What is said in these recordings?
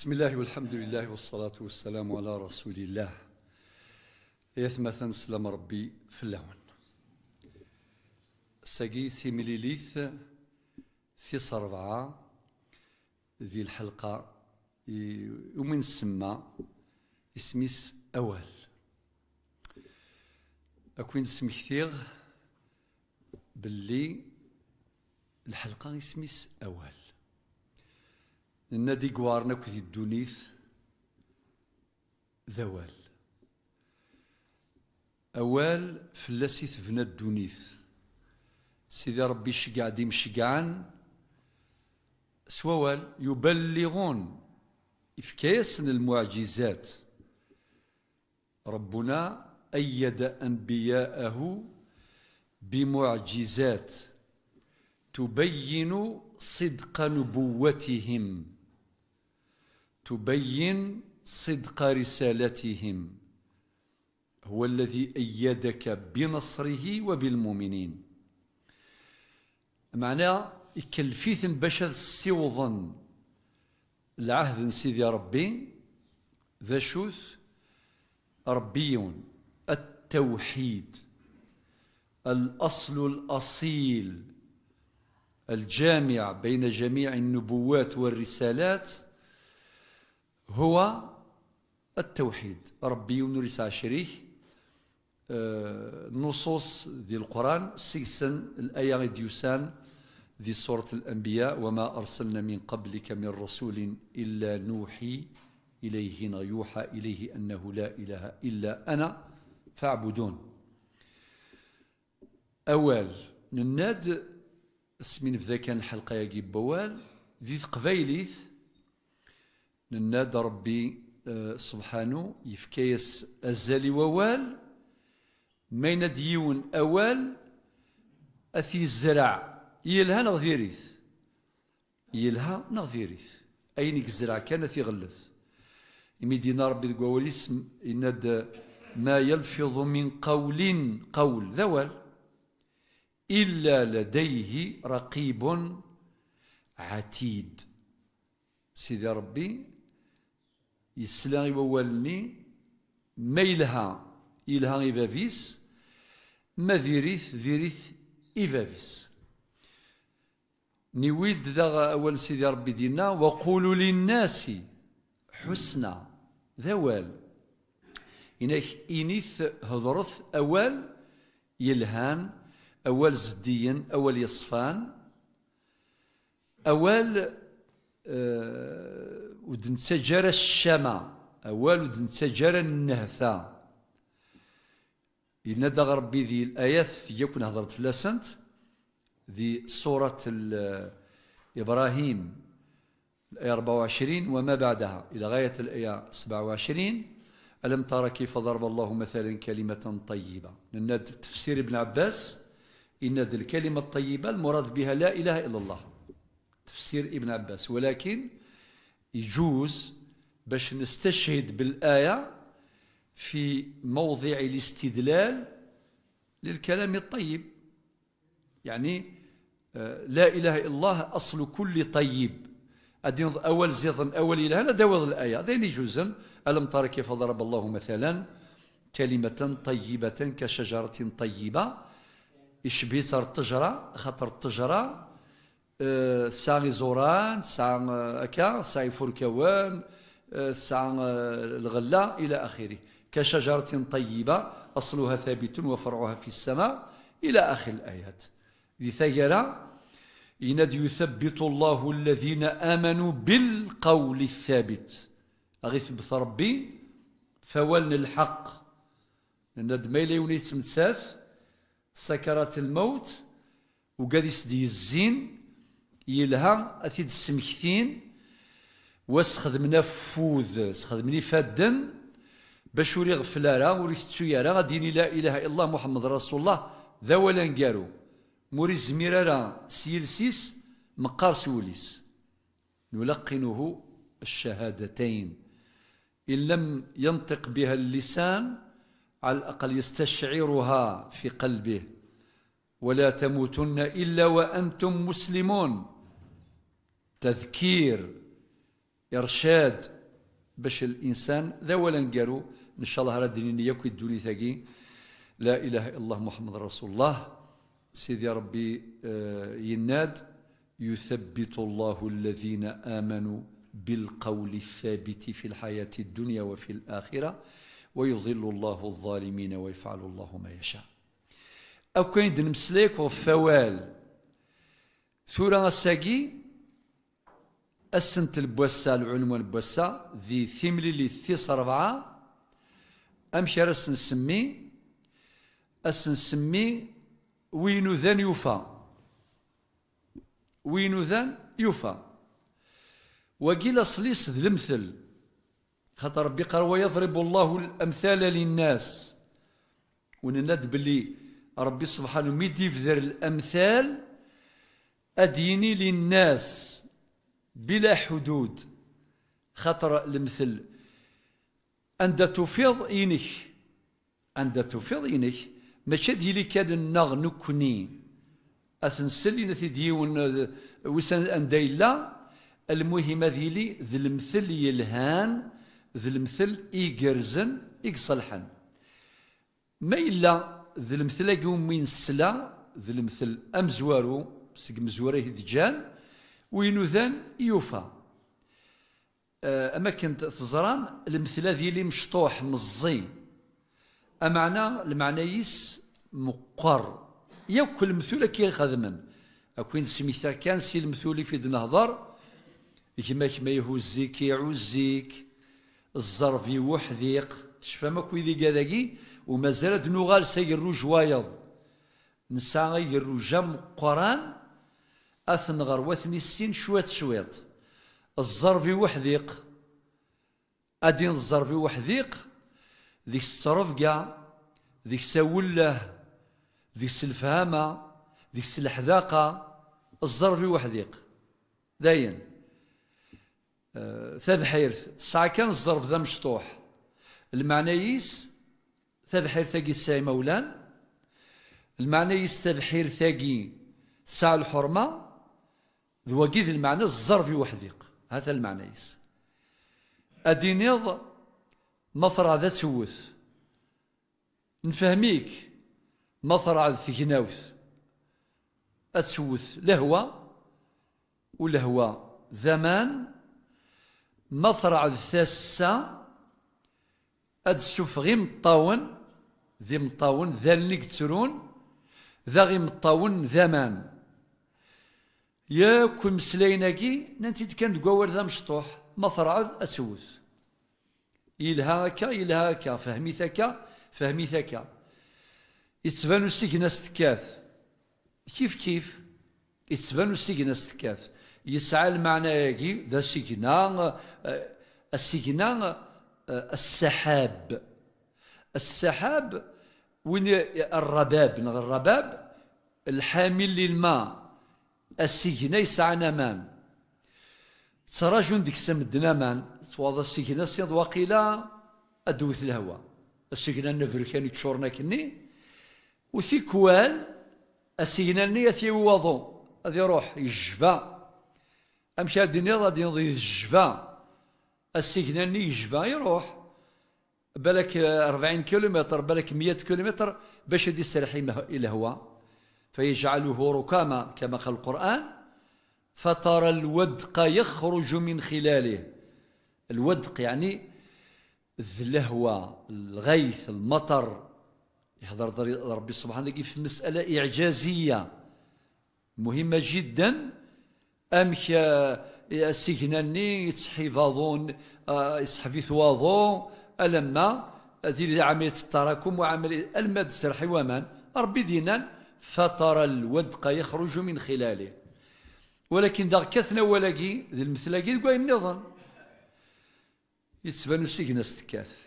بسم الله والحمد لله والصلاة والسلام على رسول الله يثمثن سلام ربي في اللون ساقي مليليث ثيس أربعة ذي الحلقة ومن سما اسميس أول أكوين سمكتيغ باللي الحلقة اسميس أول النادي قوارنا كذي الدونيث ذوال. أوال فلاسي ثفنا الدونيث سيدي ربي شقع ديم شقعان سوال يبلغون إفكاس المعجزات. ربنا أيد أنبياءه بمعجزات تبين صدق نبوتهم. تبين صدق رسالتهم هو الذي أيدك بنصره وبالمؤمنين. معناه يكلفيث باش السيوضا العهد سيدي ربي ذا شوث ربيون التوحيد الأصل الأصيل الجامع بين جميع النبوات والرسالات. هو التوحيد ربي يونس عشريه نصوص ذي القرآن سيسن الآية ديوسان ذي سورة الأنبياء وما أرسلنا من قبلك من رسول إلا نوحي إليه يوحى إليه أنه لا إله إلا أنا فاعبدون. أول نناد اسمين في ذاك الحلقة يجيب بوال ذي قبيليث نناد ربي آه، سبحانه يفكيس أزالي ووال مين ديون أوال أثي الزرع يلها نغذيريث يلها نغذيريث أين الزرع كان في غلث. يمدينا ربي تقول اسم إن ما يلفظ من قول قول ذوال إلا لديه رقيب عتيد. سيدي ربي يسلغ ووالني ما يلها يلها إيفافيس ما ذيريث ذيريث إيفافيس نويد ذا أول سيدي ربي دينا وقولوا للناس حسنا ذوال إنك إنيث هضرث أول يلهان أول زديا أول يصفان أول أه ودنتجر الشمع. أول ودنتجر النهثا ينادى ربي ذي الآيات يكون هضرت فلاسنت ذي سورة إبراهيم الآية 24 وما بعدها. إلى غاية الآية 27 ألم ترى كيف ضرب الله مثلا كلمة طيبة؟ نناد تفسير ابن عباس. إن ذي الكلمة الطيبة المراد بها لا إله إلا الله. تفسير ابن عباس. ولكن يجوز باش نستشهد بالآية في موضع الاستدلال للكلام الطيب. يعني آه، لا إله إلا الله أصل كل طيب. أدين أول زيض أول إله هذا الآية. ذين يجوز ألم ترى كيف ضرب الله مثلا كلمة طيبة كشجرة طيبة؟ صار التجرة خاطر التجرة آه، ساعي زوران ساعي أكا ساعي فركوان آه، ساعي الغلة إلى آخره. كشجرة طيبة أصلها ثابت وفرعها في السماء إلى آخر الآيات. ذي ثيرا يناد يثبت الله الذين آمنوا بالقول الثابت. أغيث بثربي فولن الحق. ند ما يليوني تمتساف سكرات الموت. وقاد يسدي الزين. يلها أثيد السمكتين واسخدمنا فوذ سخدمني فادن باش وري غفلارا وري تسويارا غاديني لا اله الا الله محمد رسول الله ذا ولا نقارو موري زميرارا سيلسيس مقار سوليس نلقنه الشهادتين إن لم ينطق بها اللسان على الأقل يستشعرها في قلبه ولا تموتن إلا وأنتم مسلمون. تذكير إرشاد باش الإنسان ذا ولا قالوا إن شاء الله راه ديني يكوي الدنيا ثقي لا إله إلا الله محمد رسول الله. سيدي ربي آه، يناد يثبت الله الذين آمنوا بالقول الثابت في الحياة الدنيا وفي الآخرة ويضل الله الظالمين ويفعل الله ما يشاء. أو كاين دنمسليك وفوال ثورة الساقي السنت البوسة العنوان البوسة ذي ثملي لي ثيس ربعة أمشي رس نسمي أس نسمي وينو ذان يوفى وينو ذان يوفى وقيل صليس ذي المثل خاطر ربي قال ويضرب الله الأمثال للناس ونند بلي ربي سبحانه ميدي في الأمثال أديني للناس بلا حدود. خطر المثل عند تفيض إنك عند تفيض إنك ماشي ديالي كاد النغ نكني أثنسل نثي ديون وسن أنديلا المهم ديالي ذي المثل يلهان ذي المثل إيجرزن إيقصلحن. ما إلا ذي المثل يقوم من السلا ذي المثل أمزوارو سق مزواره دجان وينوذان يوفى آه، أما كنت تزران المثلة ديالي مشطوح مزي أمعنى المعنى يس مقر. يوكل مثولة كي خدما أكوين سميثا كان سي المثولي في النهضر كما كما يهزيك يعزيك الظرف يوحذيق. شفا ما كويدي كذاكي ومازال نغال سيرو جوايض نسا يرو جام قران أثنغر وثني السين شويت شويت الزرفي وحذيق أدين الزرفي وحذيق ذيك الترفقة ذيك سوله ذيك الفهامة ذيك الحذاقة الزرفي وحذيق داين. أه ثبحيرث ساعة كان الظرف ذا مشطوح. المعنى يس ثبحير ثاقي الساي مولان المعنى يس ثبحير ثاقي ساعة الحرمة. ذو قيد المعنى الظرف وحديق. هذا المعنى يس. أدينيض مطرع ذا تسوث. نفهميك مطرع ذا ثقناوث. أتسوث لهوة ولهوة زمان. مطرع الثاسة. أدسوف غي مطاون ذي مطاون ذا اللي ذا غي مطاون ذمان ياك مسلايناكي نانتي كان تقول ذا مشطوح ما فرعض اسوث يلها هكا يلها هكا فهميت هكا فهميت هكا يتبانو السجن استكاث كيف كيف؟ يتبانو السجن استكاث يسعى المعنى يجي ذا سجنا السجنا السحاب. السحاب وين الرباب. الرباب الحامل للماء. السجن يسعى أمان تراجون ديك السم أمان تواضع السجن سيض وقيلا أدوث الهواء السجن النفر كان يتشورنا كني. وثيكوال السجن النية وضو هذا يروح يجفا. أمشي الدنيا غادي يضي الجفا السجن النية يجفا يروح. بالك 40 كيلومتر بالك 100 كيلومتر باش يدي السرحي إلى هو فيجعله ركاما كما قال القرآن فترى الودق يخرج من خلاله. الودق يعني الزلهوة الغيث المطر. يحضر ربي سبحانه في مسألة إعجازية مهمة جدا. أمك سيجناني يتحفظون يصحفي ثواظون ألما هذه عملية التراكم وعملية المد السرحي ومان ربي دينان فترى الودق يخرج من خلاله. ولكن ذا كثنا ولاقي ذي المثلاقي يقول النظام. يتبانو سيقنا استكاث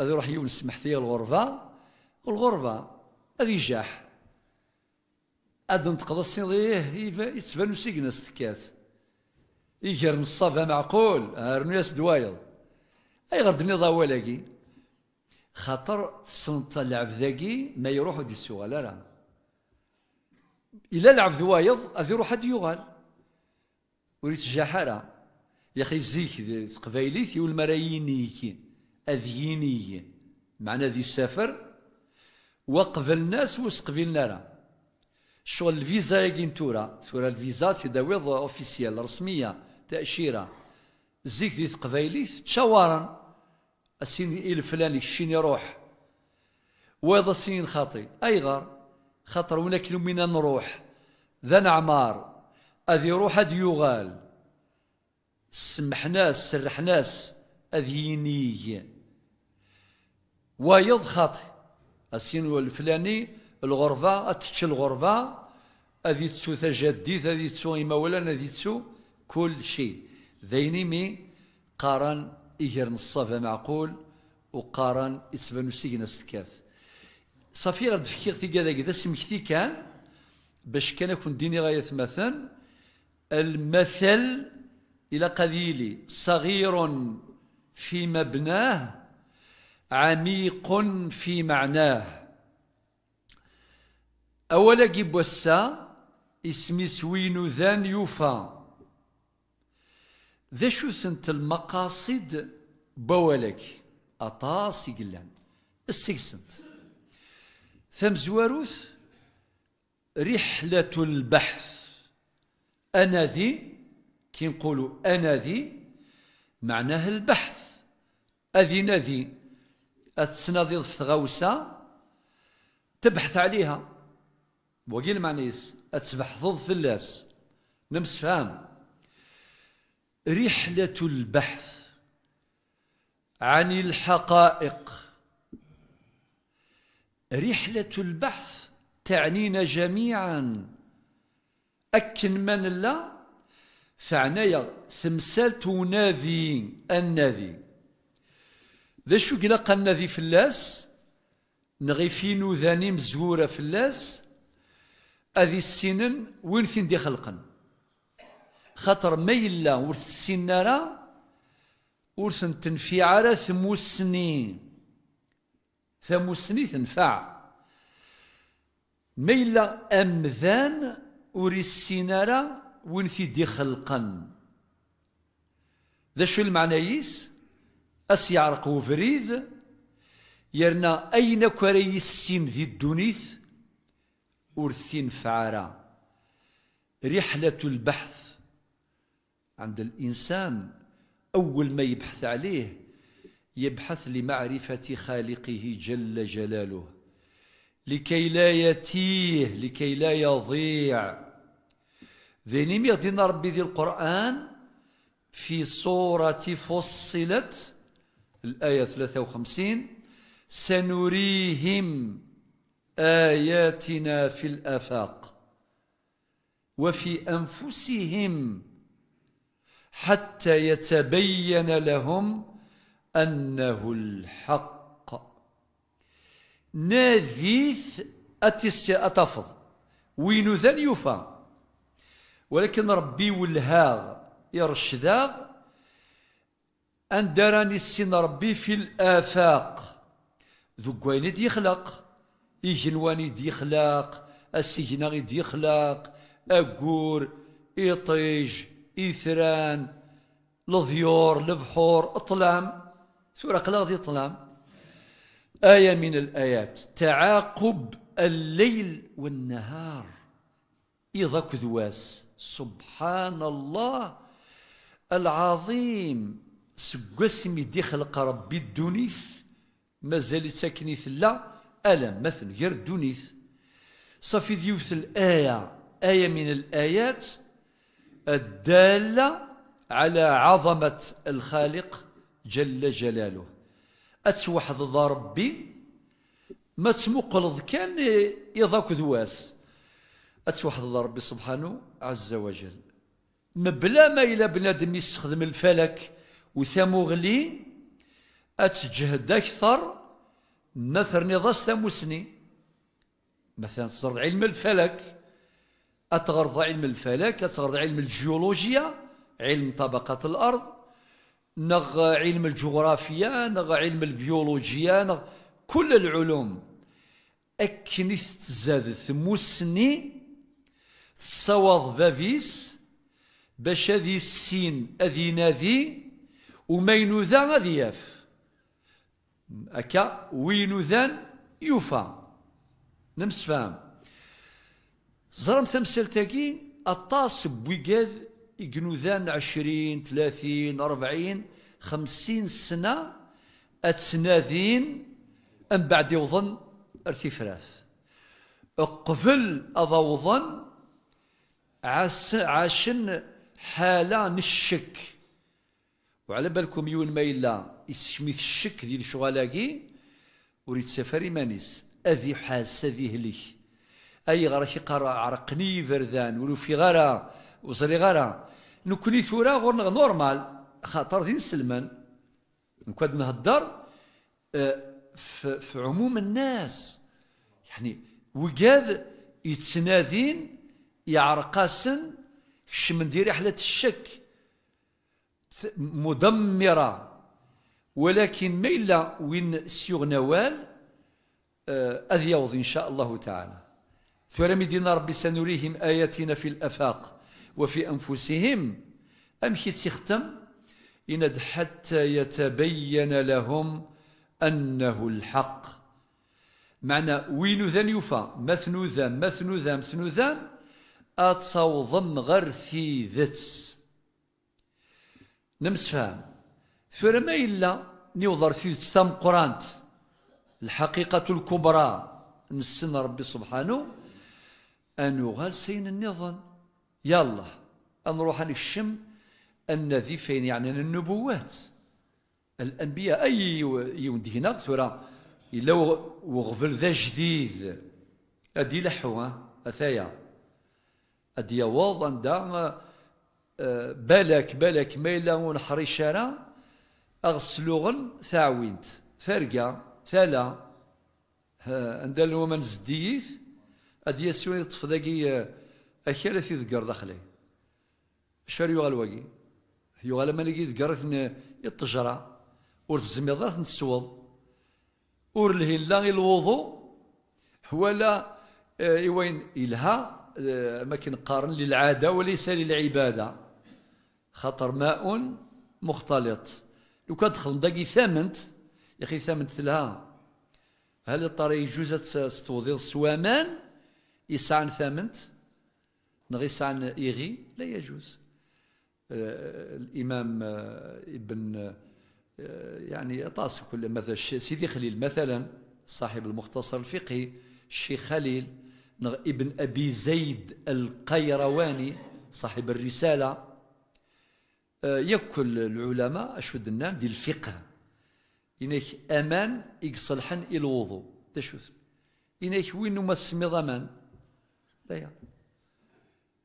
هذا يروح يونس محثية الغرفة. والغرفة هذه جاح. أدن تقضى السيضيه يتبانو سيقنا استكاث يجر نصافة معقول. هارنو ياس دوايض أي غرد النظام ولاقي خاطر تصنط اللعب ذاقي ما يروح ودي السؤال لا إلا لعب ذوايض أذي روح حد يغال. وريت الجحارة. يا أخي زيك قبايليت يقول مراييني أذييني معنى ذي السفر. وقف الناس وسقفلنا راه شغل الفيزا يجين تورا تورا الفيزا تداويض أوفيسيال رسمية تأشيرة. زيك ذي قبايليت تشاورا السين الفلاني الشين يروح وهذا السين خاطي ايغر خاطر كيلو من نروح ذا نعمار اذي يروح هاد يغال سمحناس سرحناس اذيني ويض خاطي السين الفلاني الغرفة أتش الغرفة أذي تسو تجديد أذي تسو إمولا أذي تسو كل شيء ذيني مي قارن إيجر نصافة معقول وقارن إسبانو سيجنا ستكاف صافي غير تفكير في كذا كذا سمكتي كان باش كان يكون ديني غاية مثلا المثل إلى قذيلي صغير في مبناه عميق في معناه. أولا جيب وسا اسمي سوين ذان يوفا. ذا شو ثنت المقاصد بولك أطاس يقلان السيكسنت ثم زواروث رحلة البحث أنا ذي كي نقولوا أنا ذي معناه البحث أذي نذي أتسناضي في غوسة تبحث عليها وقيل معنيس أتبحثض في اللاس نمس فهم رحلة البحث عن الحقائق. رحلة البحث تعنينا جميعا. أكن من لا فعنايا ثمثال تناذي النذي ذا شو قلق النذي في اللاس؟ نغيفين ذاني في اللاس؟ أذي السنن وين فين دي خلقا؟ خاطر ما يلا ورث السنارة ورث تنفيع على ثموسني. ثموسني تنفع. ما يلا أمذان وري السنارة وين دي خلقا ذا شو المعنى يس؟ أس يعرق وفريد يرنا أين كري السين ذي الدنيث أرثين فعارا رحلة البحث عند الإنسان أول ما يبحث عليه يبحث لمعرفة خالقه جل جلاله. لكي لا يتيه لكي لا يضيع. ذيني يغدينا ربي ذي القرآن في صورة فصلت الآية 53 سنريهم آياتنا في الآفاق وفي أنفسهم حتى يتبين لهم أنه الحق. ناذيث أتس أتفض وين ذن يفا ولكن ربي والهاغ يرشداغ أن دراني السن ربي في الآفاق. ذو قوين يخلق إيجنواني دي خلاق السجنا دي خلاق أقور إيطيج إيثران لضيور لفحور أطلام. سورة قلاغ دي اطلام آية من الآيات. تعاقب الليل والنهار. إذا كذواس سبحان الله العظيم. سقسمي دي خلق ربي الدنيث مازال ساكني لا. ألم مثل غير الدونيث صافي ديوث الآية. آية من الآيات. الدالة على عظمة الخالق جل جلاله. أتوحد ربي ما تمقلض كان يضاك ذواس. أتوحد ربي سبحانه عز وجل. مبلا ما إلى بنادم يستخدم الفلك وثمغلي أتجهد أكثر مثل نضاس تموسني مثلا تصرد علم الفلك أتغرض علم الفلك أتغرض علم الجيولوجيا علم طبقات الأرض نغ علم الجغرافيا نغ علم البيولوجيا نغ كل العلوم. أكنث تزاد ثموسني تصوض فافيس باش هذه السين أذي نادي وما ينوذا غادي ياف. أكا وينوذان يوفى. نمس فهم. زرم تمثلتاكي الطاس بويقاذ يقنوذان عشرين ثلاثين أربعين خمسين سنة أتسناذين أم بعد يوظن ارتفراث. قبل أضوظن عاس عاشن حالة نشك. وعلى بالكم يون ما إلا يسميث الشك ديال شغالاكي وريد سفري مانيس أذي حاس أذي هليك. أي غرا شي قرا عرقني فردان ولو في غرا وصري غرا نكوني ثورا غور نورمال. خاطر دين سلمان. نكاد نهدر آه، في, عموم الناس. يعني وقاد يتسنادين يعرقاسن من دي رحلة الشك. مدمرة. ولكن ما إلا وين سيغ نوال آه، أذ إن شاء الله تعالى. ثم دينا ربي سنريهم آياتنا في الأفاق وفي أنفسهم. أم سيختم إن حتى يتبين لهم أنه الحق. معنى وين ذا يوفى مثنو ذا مثنو ذا مثنو ذا. أتصوضم غير في ذاتس نمس فهم ما إلا نيوضر في تام قرانت الحقيقة الكبرى. نسن ربي سبحانه. أن يغال سين النظام. يلا نروح نشم الذي فين يعني النبوات. الأنبياء أي يوندينا ثورة إلا وغفل ذا جديد. أدي لحوا أثايا. أدي يواض عند آه، بالك بالك ما إلا ونحري شارع أغسلوغن ثاوينت. فرقة ثلا عند الومن زديث أدي يسوي يطف ذاكي أكيال في ذكر داخلي. شار يغال واقي؟ يغال ما نجي ذكرت التجرة ور تزميض نسوض ور الهلا الوضوء ولا آه، وين إلها آه، ما كنقارن للعادة وليس للعبادة. خاطر ماء مختلط. لو تخدم داكي ثامنت يا أخي ثامنت ثلها هل الطريق يجوز ستوضيض سوامان يسعن ثامنت نغي سعن إيغي لا يجوز. آه، الإمام آه، ابن آه، يعني طاس كل مثلا سيدي خليل مثلا صاحب المختصر الفقهي الشيخ خليل ابن أبي زيد القيرواني صاحب الرسالة. يكل العلماء أشهد النام دي الفقه. إنك أمان يصلحن إلى الوضوء. تشوف. إنك وين ما سمي ضمان دايا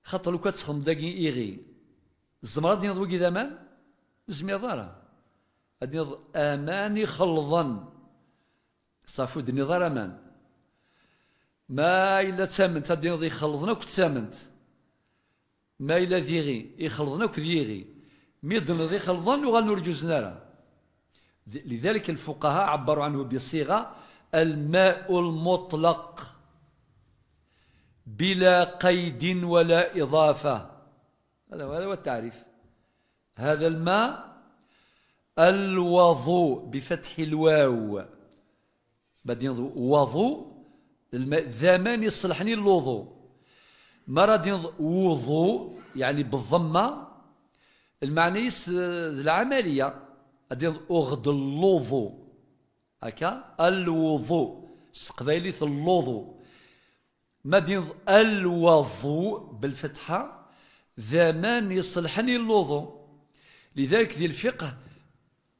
خاطر لو كتخدم داكي إيغي الزمرة دي نضوي كذا أمان زمي ضارة هادي أمان يخلظن صافو دني ضار أمان ما إلا تامنت هادي نضي يخلظنا وك تامنت ما إلا ذيغي يخلظنا وك ذيغي ميدن ذي خلظن وغنرجو زنارا لذلك الفقهاء عبروا عنه بصيغة الماء المطلق بلا قيد ولا إضافة. هذا هو التعريف. هذا الماء الوضوء بفتح الواو. بعدين وضوء الماء زمان يصلحني الوضوء. مرة وضوء يعني بالضمة. المعنى العملية. غادي أغد اللوضو هكا الوضوء. قبايلي اللوضو مدين الوضوء بالفتحة زمان يصلحني اللوضو لذلك ذي الفقه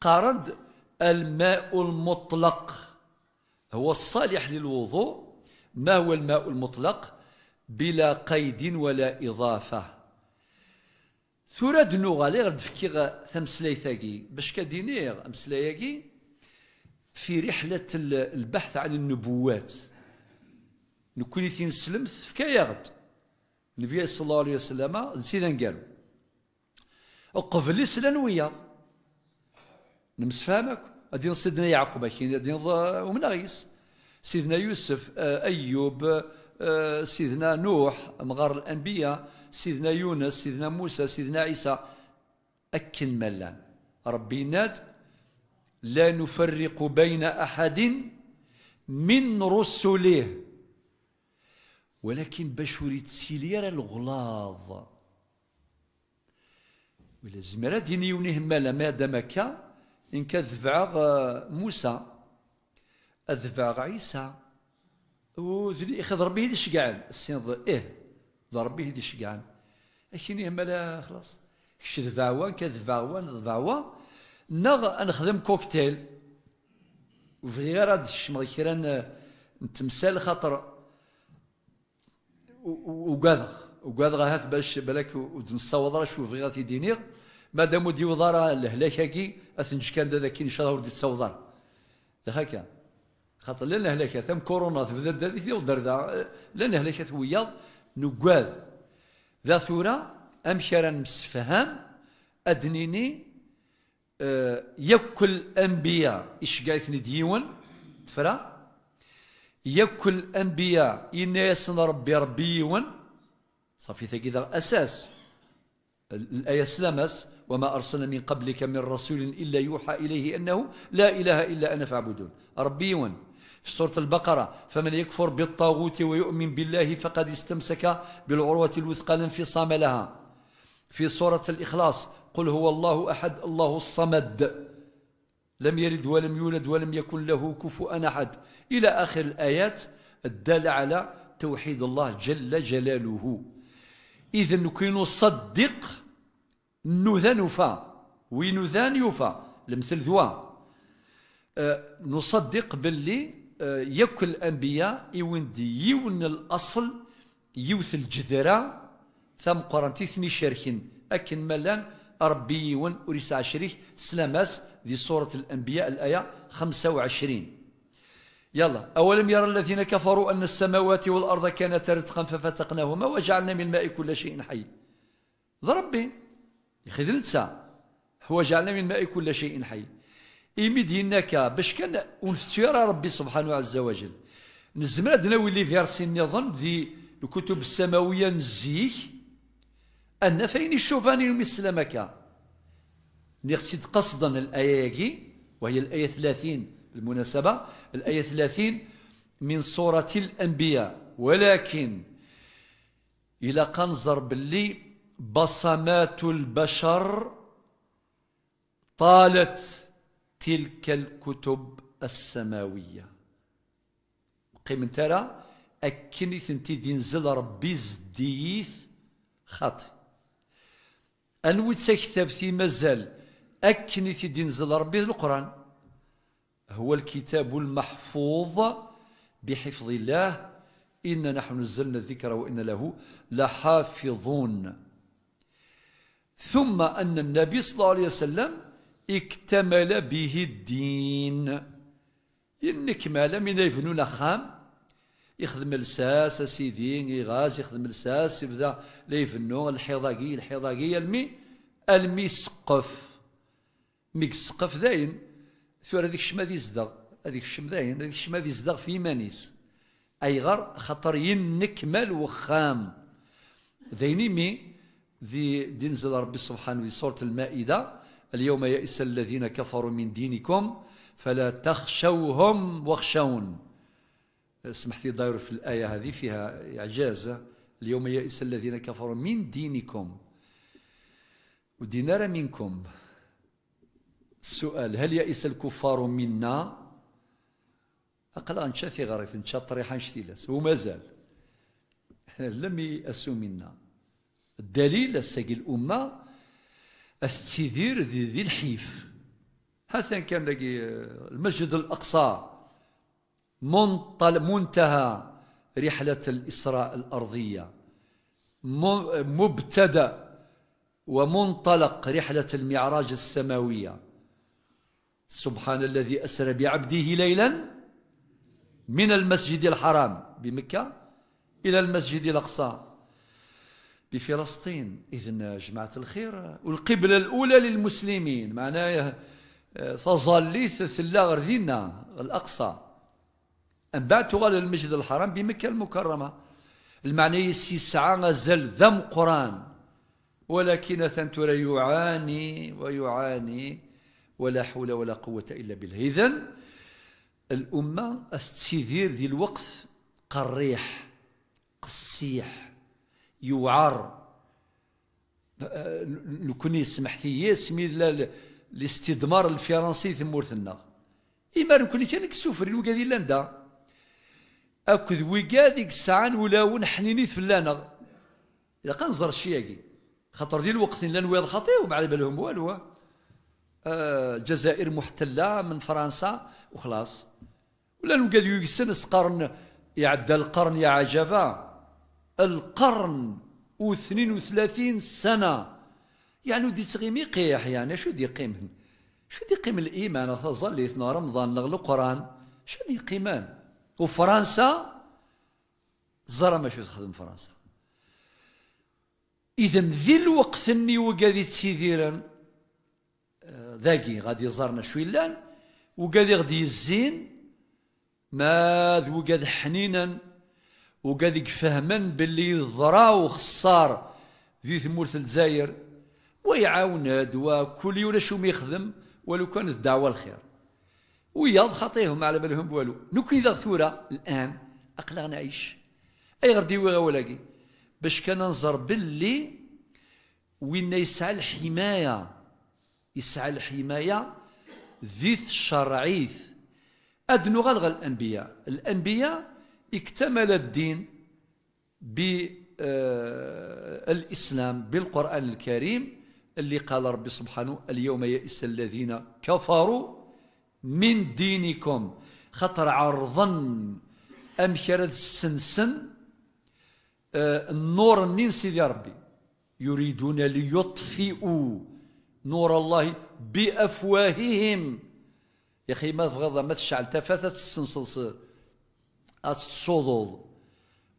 قارد الماء المطلق. هو الصالح للوضوء. ما هو الماء المطلق؟ بلا قيد ولا إضافة. ثورة دنوغا لي غد فكي ثمسلاي ثاقي باش كدينيغ أمسلاياكي؟ في رحلة البحث عن النبوات. نكوني ثين سلمت فكايا غد النبي صلى الله عليه وسلم نسينا نقالو. قبل سلان ويا. نمسفهمك. ادين سيدنا يعقوب كاين ادين ومن غيس. سيدنا يوسف أيوب آه، سيدنا نوح مغار الأنبياء سيدنا يونس سيدنا موسى سيدنا عيسى. أكن ملان. ربي ناد. لا نفرق بين أحد من رسله. ولكن باش وريد سيلير الغلاظ. ولا زمرا ديني يونيه مالا ما دامك إن كذفع موسى. أذفع عيسى. وذلي ربي هدي شقعان السين إيه ضربي هدي شقعان لكن مالا خلاص. كش ذفعوان كذفعوان ذفعوا نغ نخدم كوكتيل. وفي غير هاد الشمغ كيران نتمثال خاطر وقاذغ وقاذغ هاف باش بالك ونصوض راه شوف غير تيدينيغ مادام دي وضارة الهلاكاكي أثنج كان ذاك إن شاء الله ودي تصوضر هكا. خاطر لأن هلاكا ثم كورونا تبدا ذي ودر ذا لأن هلاكا وياض نقاذ. ذا ثورة امشي مسفهام أدنيني آه، يكل انبياء إيش قايثني ديون؟ تفرا؟ يكل انبياء يناسن ربي ربيون. صافي ثقي أساس الآية سلامس وما أرسلنا من قبلك من رسول إلا يوحى إليه أنه لا إله إلا أنا فاعبدون. ربيون. في سورة البقرة فمن يكفر بالطاغوت ويؤمن بالله فقد استمسك بالعروة الوثقى لا انفصام لها. في سورة الإخلاص قل هو الله أحد الله الصمد. لم يلد ولم يولد ولم يكن له كفوا أحد. إلى آخر الآيات الدالة على توحيد الله جل جلاله. إذا كي نصدق نذان يفا وينذان يفا. المثل ذوا. أه نصدق باللي أه يكل الأنبياء يوندي يون الأصل يوث الجذرة. ثم قرنتي شاركين أكن ملان ربي يون وريس عشريه سلاماس ذي سورة الأنبياء الآية 25 يلا أولم يرى الذين كفروا أن السماوات والأرض كانتا رتقا ففتقناهما وجعلنا من الماء كل شيء حي ضربي يخي نتسا هو جعلنا من الماء كل شيء حي إيمي دينك باش كان ونفتير ربي سبحانه عز وجل. نزمر ناوي اللي فيرسي النظام ذي الكتب السماوية نزيه أن فين الشوفاني نقصد قصدا الآية وهي الآية 30 بالمناسبة الآية 30 من سورة الأنبياء. ولكن إلى قنزر باللي بصمات البشر طالت تلك الكتب السماوية. قيم ترى أكني ثنتي دينزل ربي زديث خاطئ. أنوي تكتب في مازال. أكني في دينزل ربي القرآن. هو الكتاب المحفوظ بحفظ الله. إنا نحن نزلنا الذكر وإن له لحافظون. ثم أن النبي صلى الله عليه وسلم اكتمل به الدين. مالا من يفنون خام. يخدم الساس سيدي يغاز يخدم الساس يبدا لا يفنو الحضاقي الحضاقي المي المي سقف ميك سقف داين ثور هذيك الشمع ذي زدغ هذيك الشم داين هذيك الشمع ذي زدغ في مانيس. أي غر خطر ينكمل وخام. ذيني مي ذي دينزل ربي سبحانه في سورة المائدة. اليوم يئس الذين كفروا من دينكم فلا تخشوهم واخشون. سمحت لي داير في الآية هذه فيها إعجاز. اليوم يئس الذين كفروا من دينكم ودينار منكم. السؤال هل يئس الكفار منا؟ أقل أن شاثي غريث أن طريحا شتيلس وما زال. لم يأسوا منا. الدليل الساقي الأمة التثير ذي, ذي الحيف. هذا كان المسجد الأقصى منتهى رحلة الإسراء الأرضية. مبتدأ ومنطلق رحلة المعراج السماوية. سبحان الذي أسرى بعبده ليلا من المسجد الحرام بمكة إلى المسجد الأقصى بفلسطين. إذن جماعة الخير والقبلة الأولى للمسلمين معناه تظليث ثلا غردينا الأقصى. أن بعد تغال المسجد الحرام بمكة المكرمة. المعنى يسعى غزل ذم قرآن ولكن ثنتر يعاني ويعاني ولا حول ولا قوة إلا بالله. إذن الأمة التسيذير ذي الوقت قريح قصيح يوعر نكون يسمح ثيه سمي الاستدمار الفرنسي ثمورثنا إما نكون كان كسوفرين وكادي لندا أكد وكاديك الساعة ولاون حنينيت فلانا إلا قنزر الشياكي خاطر ذي الوقت لأن ويض خطير على بالهم والو. الجزائر آه، محتلة من فرنسا وخلاص. ولا نقعد يسنس قرن يعدى القرن يا عجبا. القرن واثنين وثلاثين سنة. يعني دي تغيمي قيح يعني شو دي قيم شو دي قيم الإيمان؟ ظل اثنا رمضان لغل القرآن شو دي قيمان وفرنسا زرا ما شو تخدم فرنسا. إذا ذي الوقت إني وقاذي تسيديرا ذاقي غادي يزارنا شويلان وقاذي غادي يزين ماذ وقاذ حنينا وقاذ فهما باللي ضرا وخسار في ثمورة الجزائر ويعاوناد وكل ولا شو يخدم ولو كانت الدعوة الخير. وياض خاطيهم على بالهم بوالو. نوك إذا ثورة الآن أقلق نعيش. أي غردي وغا ولاقي باش كان ننظر باللي وين يسعى الحماية. يسعى الحماية ذيث الشرعيث أدنو غلغ الأنبياء. الأنبياء اكتمل الدين بالإسلام بالقرآن الكريم اللي قال ربي سبحانه اليوم يئس الذين كفروا من دينكم. خطر عرضا أمكرد السنسن آه، النور النين سيدي ربي. يريدون ليطفئوا. نور الله بأفواههم. يا أخي ما تبغض ما تشعل تفاتت السنسلس الصدود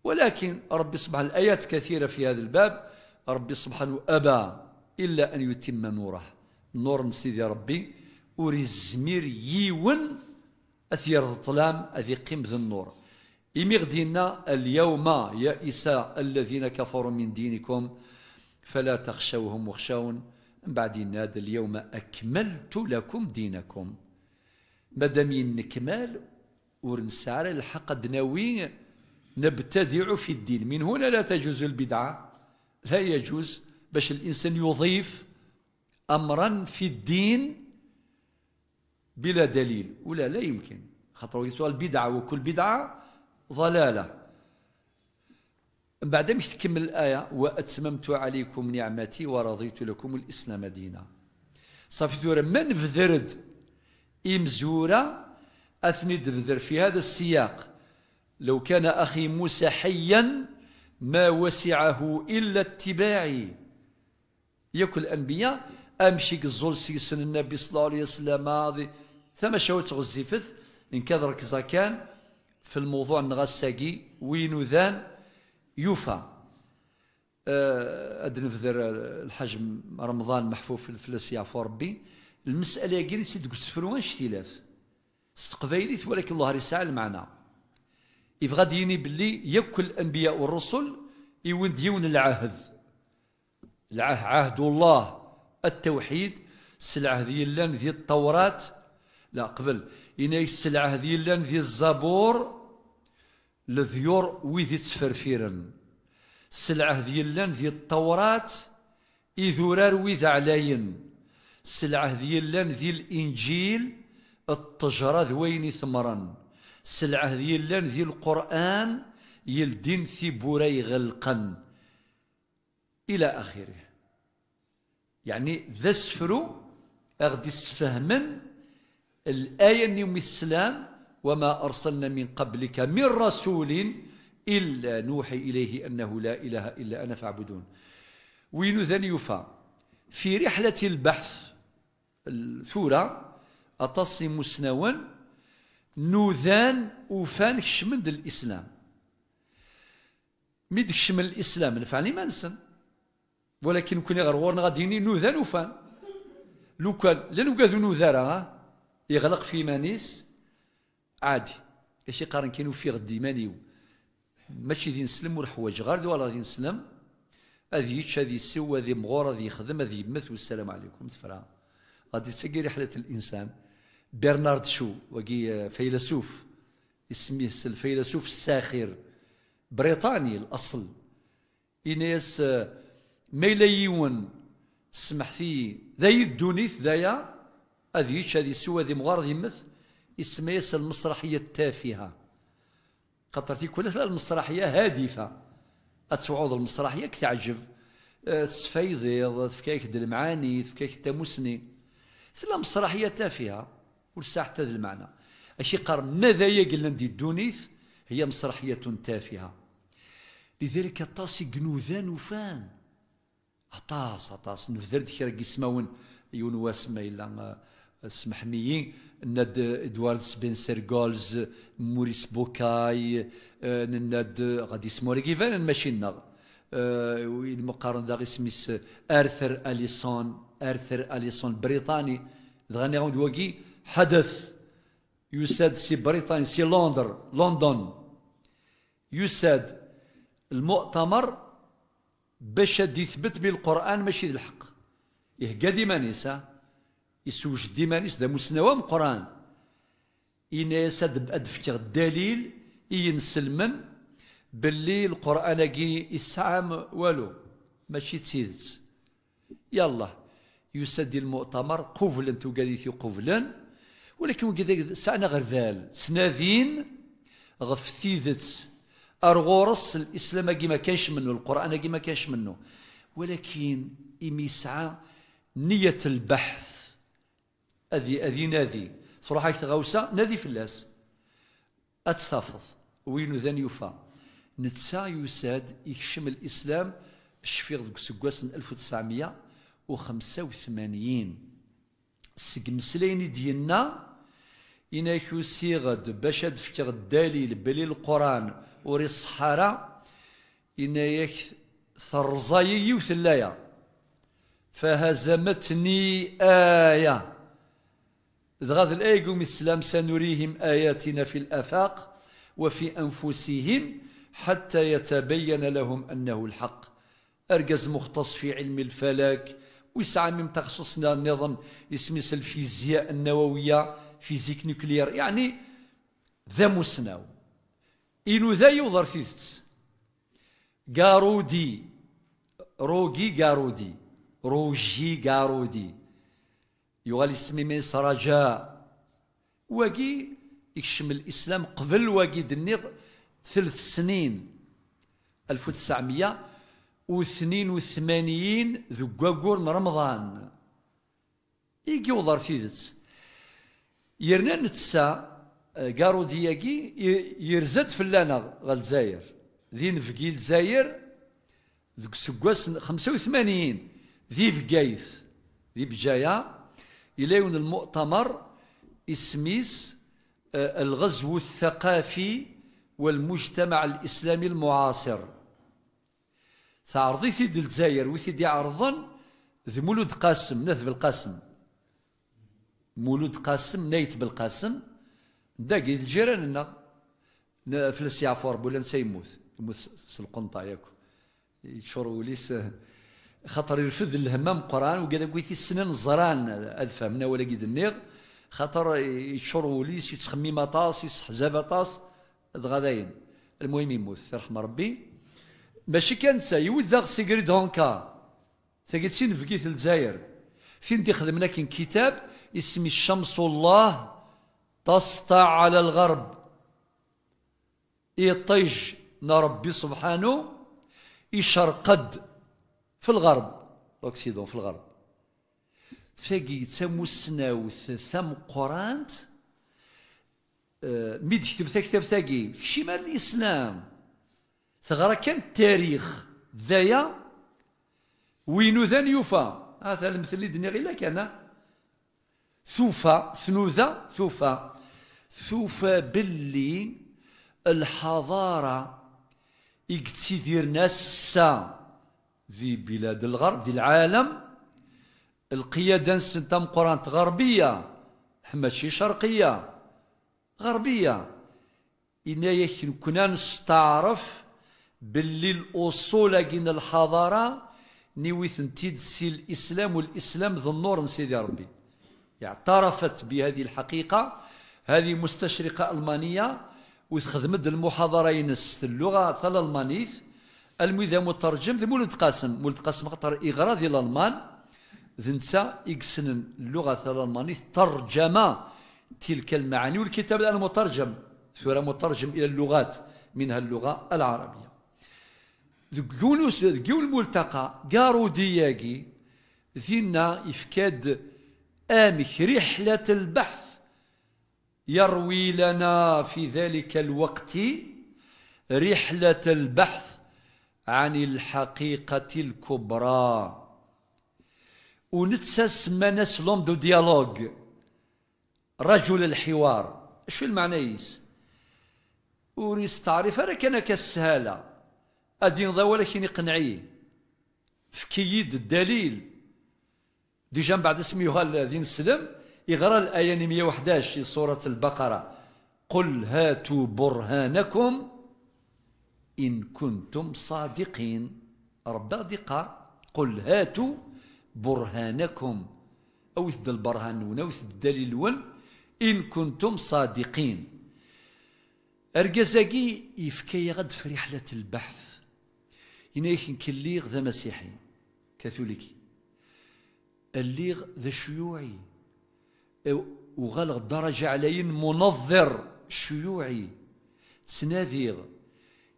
ولكن ربي سبحانه الآيات كثيرة في هذا الباب. ربي سبحانه أبى إلا أن يتم نوره. نور سيدي ربي وري الزمير يون أثير الظلام أذي قيم النور. إمي اليوم يئس الذين كفروا من دينكم فلا تخشوهم واخشون. من بعد ناد اليوم أكملت لكم دينكم. مادام نكمال ورنسار الحق دناوي نبتدع في الدين. من هنا لا تجوز البدعة لا يجوز باش الإنسان يضيف أمرا في الدين بلا دليل. ولا لا يمكن. خاطر البدعة وكل بدعة ضلالة. بعد ما تكمل الآية وأتممت عليكم نعمتي ورضيت لكم الإسلام دينا. صافي ثورة من فذرد؟ إمزورة أثني دفذر في هذا السياق. لو كان أخي موسى حيا ما وسعه إلا اتباعي. ياكل الأنبياء أمشي قزول سيسن النبي صلى الله عليه وسلم هذه. ثم شوت غزيفث إن كذرك كان في الموضوع نغساقي وينو ذان؟ يوفى. أدن نفذر الحجم رمضان محفوف في الفلسية ربي. المسألة يقول سيد سفروا اختلاف استقبيليت ولكن الله يسعى المعنى. يبغى ديني باللي يكل الأنبياء والرسل يود يون العهد. العهد عهد الله التوحيد. سلعة ذي اللان ذي التوراة. لا قبل. إنا السلعة ذي اللان ذي الزبور. لذيور ويذي تسفرفيرن سلعة ذي اللان ذي التوراة إذورار ويذ علاين سلعة ذي اللان ذي الإنجيل التجرى ذوين ثمرا سلعة ذي اللان ذي القرآن يلدين ثي بوري غلقا إلى آخره. يعني ذا سفرو سفهمن الآية نيوم السلام وما أرسلنا من قبلك من رسول إلا نوحي إليه أنه لا إله إلا أنا فاعبدون. وين ذن يفا في رحلة البحث الثورة أتصي مسنوا نوذان وفان كشمند الإسلام. ميد كشمل الإسلام نفعني ما نسن. ولكن كون يغرورنا غاديني نوذان وفان لو كان لانو كاذو نوذارا يغلق في مانيس. عادي. إيش يقارن كانوا في غدي مانيو ماشي ذي نسلم والحواج غير ولا ذي نسلم. هذه يتش هذه يسوى هذه مغور هذه يخدم هذه يمث والسلام عليكم تفرع غادي تسقي رحلة الإنسان. برنارد شو وقي فيلسوف. اسمه الفيلسوف الساخر. بريطاني الأصل. إنيس ميلا يون سمح فيه ذا الدونيث ذايا. هذه يتش هذه يسوى هذه مغار يمث. اسمه المسرحية التافهة. خاطر كل المسرحية هادفة. أتصعود المسرحية كتعجب. أه، تسفيضيض تفكاك المعاني تفكاك التمسني ثلا مسرحية تافهة ولسا حتى المعنى. أشي قار ماذا يقل ندي الدونيث؟ هي مسرحية تافهة. لذلك طاس جنوذان وفان أطاس أطاس. نفذر كرا يسمون يون واسما إلا سمحني ند إدوارد سبنسر جولز موريس بوكاي آه، ند غادي يسمو لك يفان ماشي نغ المقارن ذا اسميس آرثر أليسون آرثر أليسون بريطاني. دغني غاود وكي حدث يساد سي بريطاني سي لندر لندن. يساد المؤتمر باش يثبت بالقرآن ماشي الحق. يهقى ديما نساء يسوج ديمانيس ذا مسنوى قرآن إن يسد أدفكر الدليل ينسلمن باللي القرآن كي يسعام والو. ماشي تسيدت يلا يسد المؤتمر قفلا قاديثي قفلا. ولكن كذا سعنا غرفال سناذين غف أرغورس الإسلام كي ما كانش منه القرآن كي ما كانش منه. ولكن إمي نية البحث. أذي أذي نادي. تروح هاك تغوسة نادي فلاس. أتثافظ وين ذن يوفى نتسا يساد يكشم الإسلام شفيغ ديك سكواس 1985 سق مسليني ديالنا إناك يسيغد باش تفكر الدليل بلي القرآن وري الصحارى ثرزاي يوثلايا. فهزمتني آية. ذغاد الآيقوم السلام سنريهم آياتنا في الآفاق وفي أنفسهم حتى يتبين لهم أنه الحق. أرجز مختص في علم الفلك ويسعى من تخصصنا النظام اسمه الفيزياء النووية فيزيك نوكليير يعني ذا مسناو. إنو ذا يوضر فيثت قارودي روجي قارودي روجي قارودي يغالي يسمي من رجاء واقي يكشم الإسلام قبل واقي دنيغ ثلاث سنين. 1982 ذو قاقور رمضان. يجي وضر ثيدت يرنا نتسا قارو دياكي يرزد فلانا غالجزائر ذين في الجزائر ذوك سكواس 85 ذي في قايث ذي بجاية. يلاون المؤتمر إسميس آه، الغزو الثقافي والمجتمع الإسلامي المعاصر. تعرضي في الجزائر وثي دي عرضا ذي مولود قاسم نث بالقاسم. مولود قاسم نيت بالقاسم. داقي الجيران في السيافور بولا نسيموت يموت سلقنطا ياكو يشور وليس. خاطر يرفض الهمام قرآن وقال قويتي السنان الزران ادفع من ولا قيد النيغ خاطر يشور وليس يتخمي مطاس يسحزاب طاس. غاداين المهم يموت. رحم ربي. ماشي كان سا يود ذاك سيكريد هونكا. ثقيت سين في الجزائر. فين دي خدمنا كين كتاب اسمي الشمس الله تسطع على الغرب. يطيج ربي سبحانه. يشرقد في الغرب لوكسيدون في الغرب. فاقي تموسناوث ثم قرانت آه، ميد كتب كتاب ثاقي في شمال الإسلام. ثغرا كان التاريخ. ذايا وينو ذان يوفى هذا المثل اللي دنيا غير كان. ثوفا ثنوذا ثوفا. ثوفا باللي الحضارة يكتسي ناس في بلاد الغرب في العالم. القيادة نسنتم قران غربية ماشي شرقية غربية. إن كنا نستعرف باللي الأصول كين الحضارة نيويثن تيدسي الإسلام والإسلام ذو النور سيدي ربي. اعترفت بهذه الحقيقة هذه مستشرقة ألمانية وتخدمت المحاضرة ينس اللغة الألمانية المذا مترجم ذي مولد قاسم. مولد قاسم خطر إغراض الألمان ذنسا إكسن اللغة الألمانية ترجم تلك المعاني والكتاب الآن مترجم. سورة مترجم إلى اللغات منها اللغة العربية. يونس ذكيو الملتقى قارو دياقي. ذينا إفكاد آمك رحلة البحث. يروي لنا في ذلك الوقت رحلة البحث عن الحقيقة الكبرى. ونتسس منس لوم دو ديالوج رجل الحوار. شو المعنى يس؟ وريس تعرف أنا كان كالسهالة. أدين ذا ولكن يقنعي. فكيد الدليل. ديجا بعد اسمي يغال ذي نسلم. يغرى الآية 111 في سورة البقرة. قل هاتوا برهانكم إن كنتم صادقين. رب دقة قل هاتوا برهانكم. أو البرهان أو الدليل ون إن كنتم صادقين. أرجزاكي يفكي غد في رحلة البحث. ينايك كليغ ذا مسيحي كاثوليكي. الليغ ذا شيوعي. وغلغ درجة علين منظر شيوعي. سناذيغ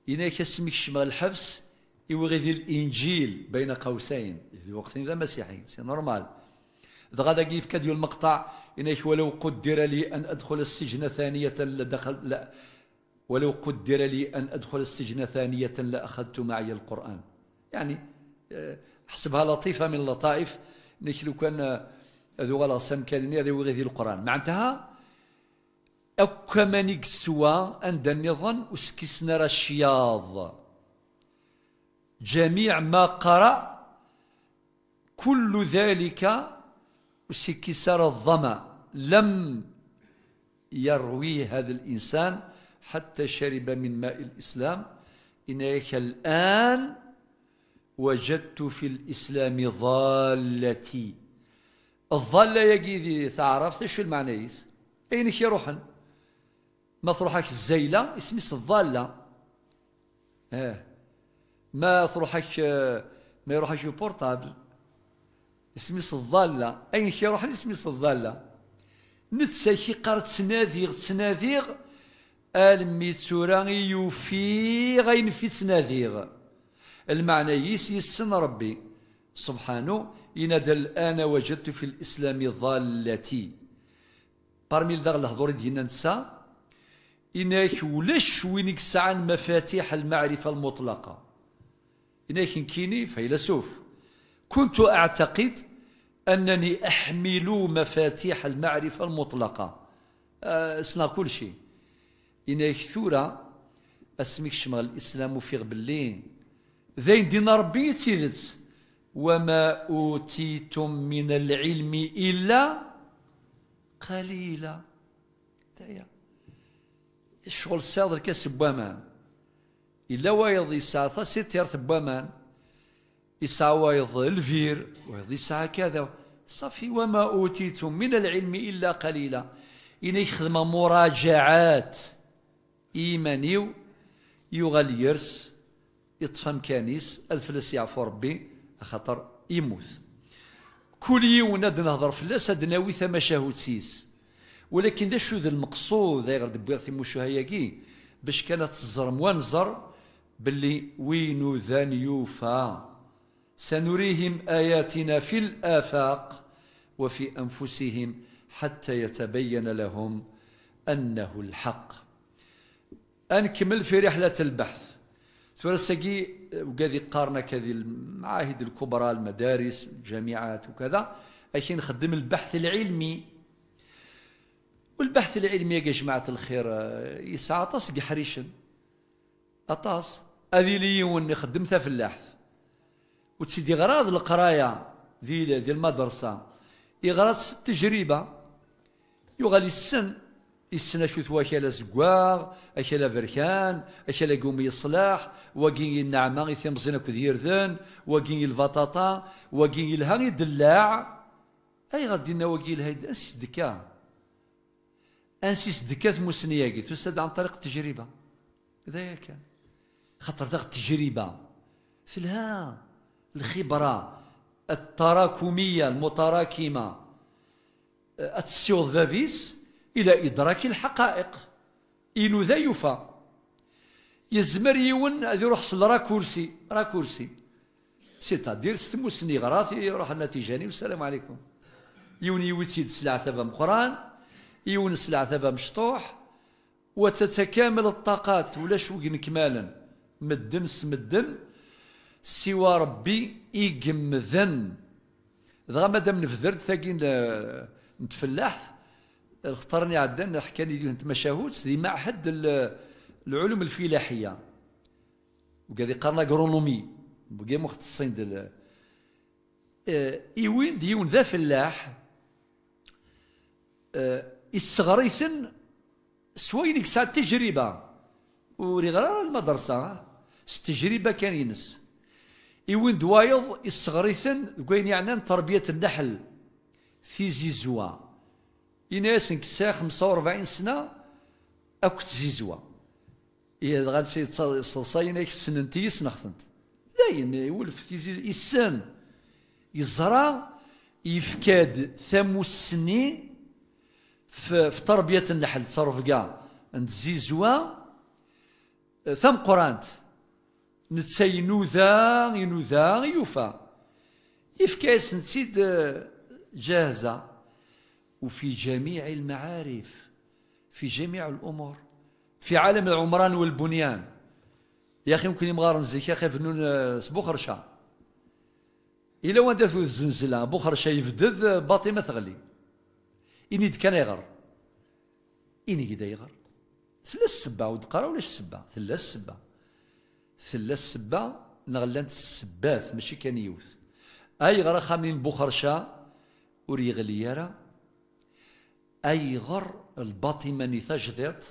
إناك اسمك شمال الحبس يوغي الإنجيل بين قوسين. في وقت ذا مسيحي سي نورمال. إذا غادا كيف كديو المقطع إناك ولو قدر لي أن أدخل السجن ثانية لدخل لا ولو قدر لي أن أدخل السجن ثانية لأخذت معي القرآن. يعني آه، حسبها لطيفة من اللطائف نيك لو كان ذو غلا سم كان هذا وغيث القرآن. معناتها كما نكسوا عند النظام وسكسنا رشياض. جميع ما قرأ كل ذلك وسكسر الظمأ. لم يروي هذا الإنسان حتى شرب من ماء الإسلام. إنك الآن وجدت في الإسلام ضالتي الضالة يجي تعرف شو المعنى يس؟ أينك يروحن ما تروحك الزيلة اسمي الضالة آه. ما تروحك ما يروحك بورتابل. اسمي الضالة أينك يروحن اسمي الضالة نتساكي قرت تناذيغ تناذيغ آلمي تسوراني يوفي غين في تناذيغ المعنى يس يسن ربي. سبحانه ينادى الآن وجدت في الإسلام ضالتي. برمي لذا الهضور ديالنا نسا إنك ولاش وينك سعان مفاتيح المعرفة المطلقة؟ إنك كيني فيلسوف. كنت أعتقد أنني أحمل مفاتيح المعرفة المطلقة. أسنا كل شيء. إنك ثورة أسميك شمال الإسلام في غبلين. ذين دين ربي تيدت وما أوتيتم من العلم إلا قليلا. تايا. الشغل الصادر كسب بوامان إلا وايض يسعى ستير بوامان يسعى وايض الفير وايض يسعى كذا. صافي وما أوتيتم من العلم إلا قليلا. إن يخدم مراجعات إيمانيو يغال يرس يطفى مكانيس الفلس يعفو ربي خاطر يموت. كل يوم نهضر فلاس هاد ناوي ثما شهوتسيس ولكن دا شو ذا المقصود؟ غير دبير في مشاهيكي باش كانت تزرم ونزر باللي وين ذان يوفى. سنريهم آياتنا في الآفاق وفي أنفسهم حتى يتبين لهم أنه الحق. أنكمل في رحلة البحث. ثورسكي وقاذي قارنا كذي المعاهد الكبرى المدارس الجامعات وكذا أكين نخدم البحث العلمي. والبحث العلمي يا جماعة الخير يسعى أطاس بحريشن. أطاس. هذه لي نخدم في اللاحث. وتسيدي غراض القراية ذي ذي المدرسة يغرس التجربة يغالي السن. يسنا شو ثواكلا زقواغ أكلا بركان أكلا قوم يصلاح وقين النعمة يثيم زينا كذير ذن وقين البطاطا وقين الهاني دلاع أي غادي وقين الهيد أنسيس دكا أنسيس دكا مسنياكي تسد عن طريق التجربة. إذا كان خاطر ذاك التجربة. ثلها الخبرة التراكمية المتراكمة. أتسيوض فافيس إلى إدراك الحقائق. إنو ذا يفا يزمر يون هذا يروح صل را كرسي را كرسي سيتادير ستموسني غراثي يروح النتيجاني والسلام عليكم. يون يوتيد سلعة ثبا مقران يون سلعة ثبا مشطوح وتتكامل الطاقات ولا شو كمالا. مدن سمدن سوى ربي إيقمذن ذا مادام نفذرت ثاقين نتفلاحت اختارني عدن حكى لي انت مشاهود في معهد العلوم الفلاحية. وقال قرنا اغرونومي بقى مختصين دل ايوين ديون ذا فلاح. الصغريثن سوينك ساعة تجربة. وري غير المدرسة التجربة كان ينس. إيوين دوايض الصغريثن وين يعني تربية النحل. في زيزوا. يناس كسا 45 سنة أكو تزيزوا إيه غاد سي صلصاينا سننتي سنختنت داين يولف تيزي يسن. يزرع يفكاد ثمو السني في, في تربية النحل تصرف كاع عند زيزوا ثم قرانت نتسينو ذا ينو ذا يوفى. يفكاس نسيد جاهزة. وفي جميع المعارف في جميع الأمور. في عالم العمران والبنيان. يا أخي ممكن يمغار نزيك يا أخي فنون بوخرشا إلا وان دارتو الزنزلة بوخرشا يفدد باطي ما تغلي. إني كان يغر. إني كدا يغر. ثلاث سبة ودقرا ولاش سبة ثلاث سبة ثلاث سبة نغلانت السباث ماشي كان يوث. أي غرا خامين بوخرشا ور يغلي يرى أي غر الباطي ماني تجديط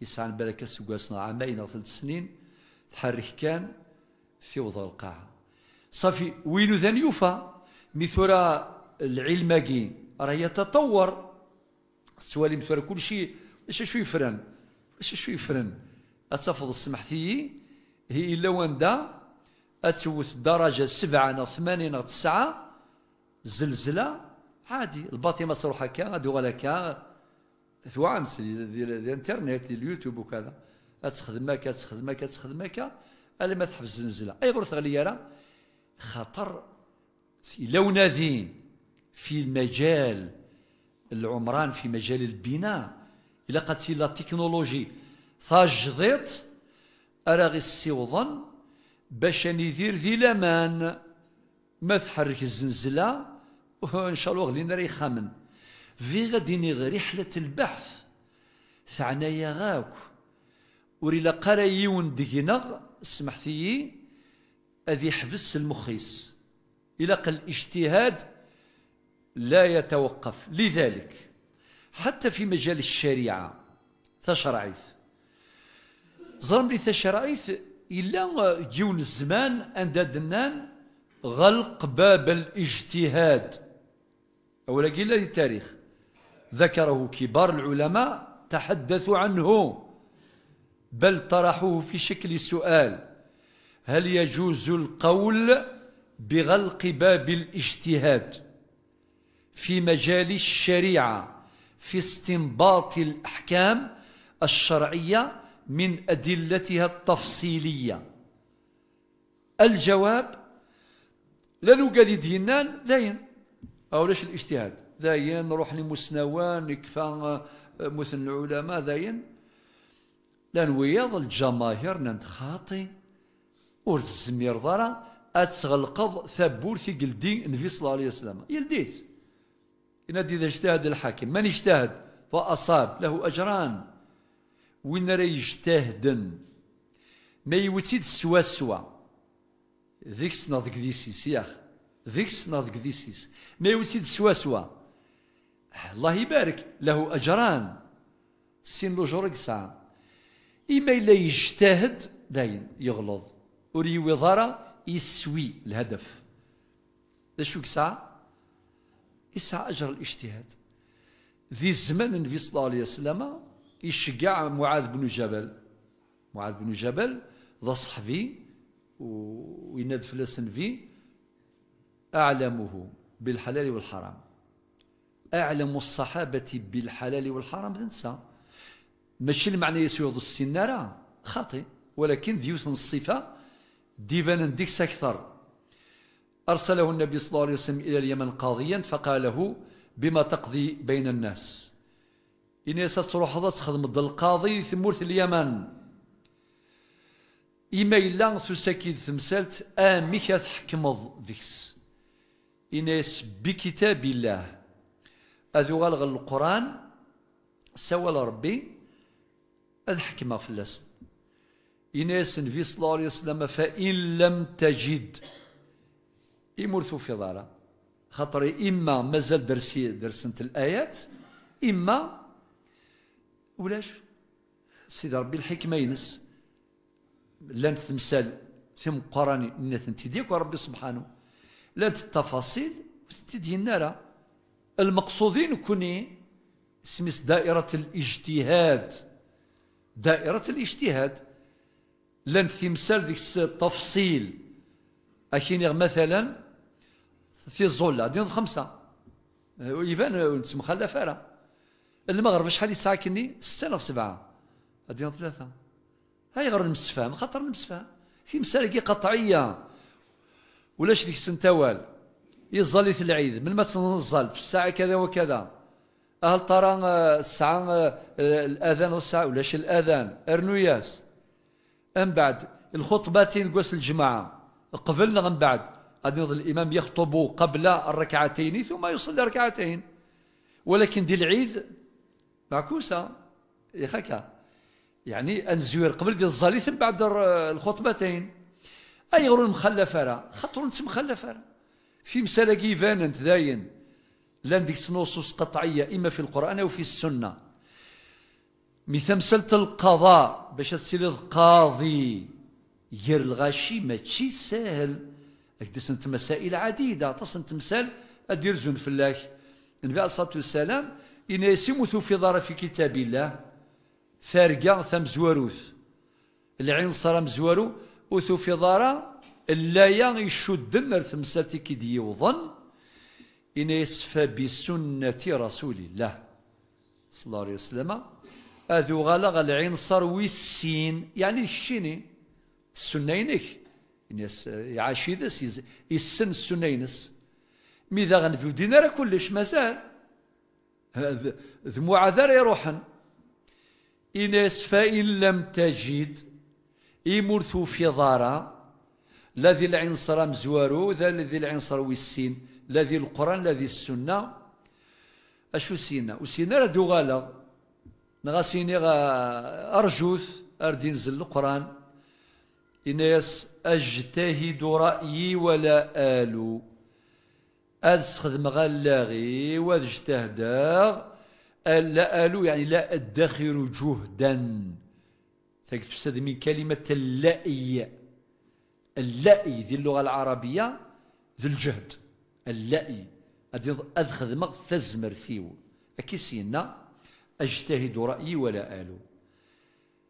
يسعى بالك سواسنا عامين أو ثلاث سنين. تحرك كان في وضع القاعة. صافي وينو ذن يوفى مثل العلماقي. راه يتطور. السوالي مثل كل شيء إيش شو يفرن؟ إيش شو يفرن؟ اتفض السمحتي هي إلا وندا اتوث درجة سبعة أو ثمانين أو تسعة زلزلة عادي الباطي ما تروح هكا غادي يغال هكا. ثوامس ديال الانترنت اليوتيوب وكذا. تخدم هكا تخدم هكا تخدم هكا ألا ما تحفز الزنزله أي غرس غليارة خطر. لو نادي في المجال العمران في مجال البناء. إلا قالت لا تكنولوجي. ثاجضيت أراغي السيوضن باش ندير ذي لامان ما تحرك الزنزلة وإن شاء الله غلينا راه يخمن في غادي رحلة البحث. ثعنايا غاك. وري لا قرأ يون دينا سمحتي أذي يحبس المخيس. إلى قال الاجتهاد لا يتوقف. لذلك حتى في مجال الشريعة تشرعيث ظلم لي تشرعيث إلا جيون الزمان أندادنان غلق باب الاجتهاد. أولا قيل التاريخ. ذكره كبار العلماء تحدثوا عنه. بل طرحوه في شكل سؤال. هل يجوز القول بغلق باب الاجتهاد؟ في مجال الشريعة في استنباط الأحكام الشرعية من أدلتها التفصيلية. الجواب لنو قادي دينان داين. أو ليش الاجتهاد؟ داين نروح لمسنوان نكفى مثل العلماء داين. لأن وياض الجماهير ننت خاطي ور تزمير ضرا اتغلقض ثبور في قلدي النبي صلى الله عليه وسلم. يلديت ينادي إذا اجتهد الحاكم. من اجتهد؟ فأصاب له أجران. وين راه يجتهدن؟ ما يوتيد سوا سوا ذيك سنة ذيك ديسيس ياخ ذيك سنة ذيك ديسيس ما يوتيد سوا سوا الله يبارك له أجران. سين لوجور يسعى إما إلا يجتهد داين يغلظ. ور وضارة يسوي الهدف. شو يسعى يسعى أجر الاجتهاد. ذي الزمان النبي صلى الله عليه وسلم يشجع معاذ بن جبل. معاذ بن جبل ذا صحفي ويناد فلسن في أعلمه بالحلال والحرام. أعلم الصحابة بالحلال والحرام. تنسى. ماشي المعنى يسوع السنارة. خاطئ. ولكن ذيوث الصفة ديفان ديكس أكثر. أرسله النبي صلى الله عليه وسلم إلى اليمن قاضيا فقال له بما تقضي بين الناس. إن تروح هذا تخدم القاضي ثمورث اليمن. إما إلا تسكيد ثمسالت آمك تحكمض ذيكس إناس بكتاب الله. أذو غلغ القرآن. سوى ربي. أذ حكمة في اللسن إناس النبي صلى الله عليه وسلم فإن لم تجد يمرثوا في ضارة خاطر إما مازال درسي درسنت الآيات إما ولاش؟ سيدي ربي الحكمة ينس. لن تمثال ثم قراني نثن تديك وربي سبحانه. لن التفاصيل تدين نرى المقصودين كوني اسمس دائرة الاجتهاد. دائرة الاجتهاد. لن تمثال ذيك التفصيل. أكيني مثلا في الزولة دين خمسة. يبان نتسمى خلافة المغرب شحال يساكني ستة ولا سبعة. أدين ثلاثة. هاي غير المسفهم خاطر المسفهم في مسالة قطعية. ولاش ديك السنتوال يظل في العيد. من ما تنزل في الساعة كذا وكذا. أهل ترى الساعة الأذان والساعة. ولاش الأذان؟ أرنوياس أم بعد الخطبتين قوس الجماعة. قبلنا من بعد. غادي الإمام يخطب قبل الركعتين ثم يصلي ركعتين. ولكن دي العيد معكوسة. يخاكا يعني أنزوير قبل ديال الزالي ثم بعد الخطبتين. أي غير المخلفة راه خاطر انت مخلفة راه في مسألة كيفان أنت داين. لأن ديك نصوص قطعية إما في القرآن أو في السنة. مثل مسألة القضاء. باش تسير قاضي ير الغاشي ماشي ساهل. انت مسائل عديدة. تصن تمثال أدير زون فلاك النبي عليه الصلاة والسلام إن يسمث في في كتاب الله ثارقا ثم زواروث. العين صار مزوارو وثو في ضارة اللايا يشدن ارثمساتي كي ديوضن إن يسفى بسنة رسول الله صلى الله عليه وسلم. أذو غلغ العين صار ويسين يعني الشيني السنينك ينس يعاشي ذس يسن السنينس ميذا غنفيو دينار كلش مازال. ذمو عذر يروحن. إنس فإن لم تجد إمرثو في ضارة. لا ذي العنصر مزوارو ذا ذي العنصر ويسين لا ذي القرآن لا ذي السنة. أشو سينا؟ وسينا راه دوغالا. نغاسيني أرجوث أردين زل القرآن. إناس أجتهد رأيي ولا آلو أذ سخدم غلاغي وأذ اجتهدا لا آلو يعني لا أدخر جهدا. تكتب من كلمة اللائي اللائي ذي اللغة العربية ذي الجهد. اللائي أذ خدمة ثزمر ثيو. أكيسينا أجتهد رأيي ولا آلو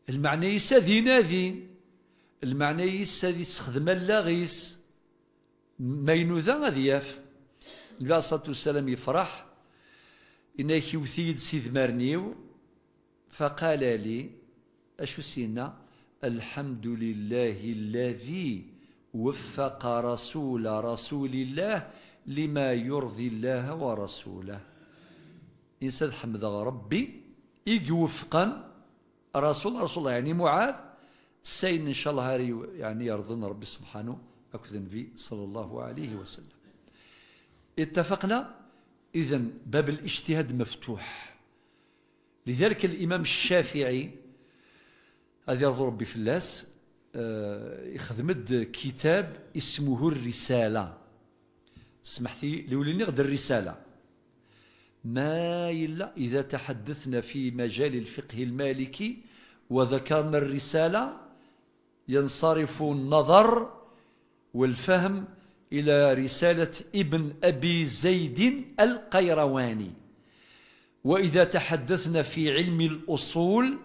المعنى يسا ذي. ناذي المعنى يس هذه يستخدم اللاغيس. ما ينوذا غادي ياف. النبي عليه الصلاه والسلام يفرح. إنه يوثيد سيد مرنيو فقال لي أشو سينا الحمد لله الذي وفق رسول رسول الله لما يرضي الله ورسوله. إنسان حمد ربي يوفقا رسول رسول الله يعني معاذ. سين إن شاء الله هاري يعني يرضون ربي سبحانه أكد النبي صلى الله عليه وسلم. اتفقنا؟ إذا باب الاجتهاد مفتوح. لذلك الإمام الشافعي هذا يرضو ربي في اللاس آه، يخدمد كتاب اسمه الرسالة. سمحتي لولي نغد الرسالة. ما إلا إذا تحدثنا في مجال الفقه المالكي وذكرنا الرسالة ينصرف النظر والفهم إلى رسالة ابن أبي زيد القيرواني. وإذا تحدثنا في علم الأصول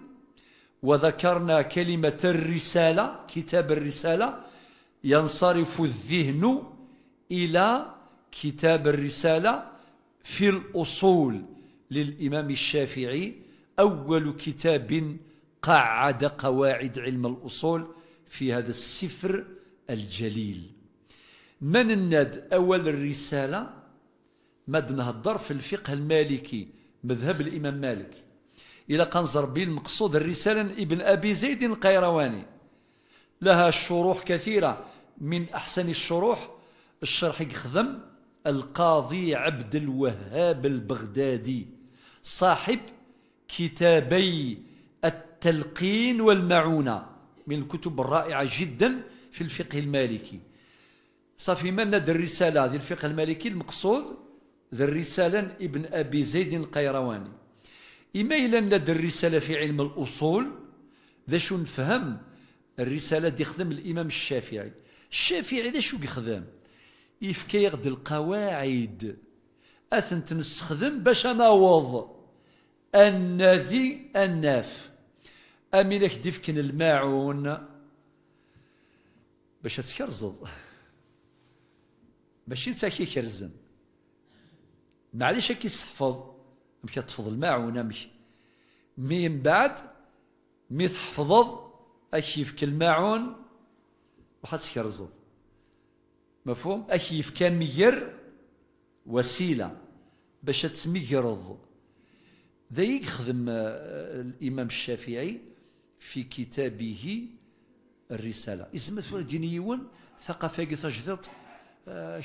وذكرنا كلمة الرسالة كتاب الرسالة ينصرف الذهن إلى كتاب الرسالة في الأصول. للإمام الشافعي أول كتاب قعد قواعد علم الأصول في هذا السفر الجليل. من الناد أول الرسالة؟ مد نهضر في الفقه المالكي مذهب الإمام مالك. إلى قنزر به المقصود الرسالة ابن أبي زيد القيرواني. لها شروح كثيرة. من أحسن الشروح الشرح يخدم القاضي عبد الوهاب البغدادي صاحب كتابي التلقين والمعونة. من الكتب الرائعة جدا في الفقه المالكي. صافي من ندى الرسالة؟ هذه الفقه المالكي المقصود ذا الرسالة ابن أبي زيد القيرواني. إما إلا ندى الرسالة في علم الأصول ذا شو نفهم؟ الرسالة دي خدم الإمام الشافعي. الشافعي ذا شو يخدم؟ يفكي يغد القواعد. أثن تنستخدم باش نوض النذي الناف أمينك ديفكن الماعون باش تكرزض. ماشي تاكي كرزن. معليش كي تحفظ. مشي تحفظ الماعون مشي مي من بعد مي تحفظ أكيف الماعون وحد تكرزض. مفهوم؟ أكيف كان مير وسيلة باش تميرض. ذا يخدم آه، الإمام الشافعي. في كتابه الرسالة. اسمه دينيون ثقافة تجدد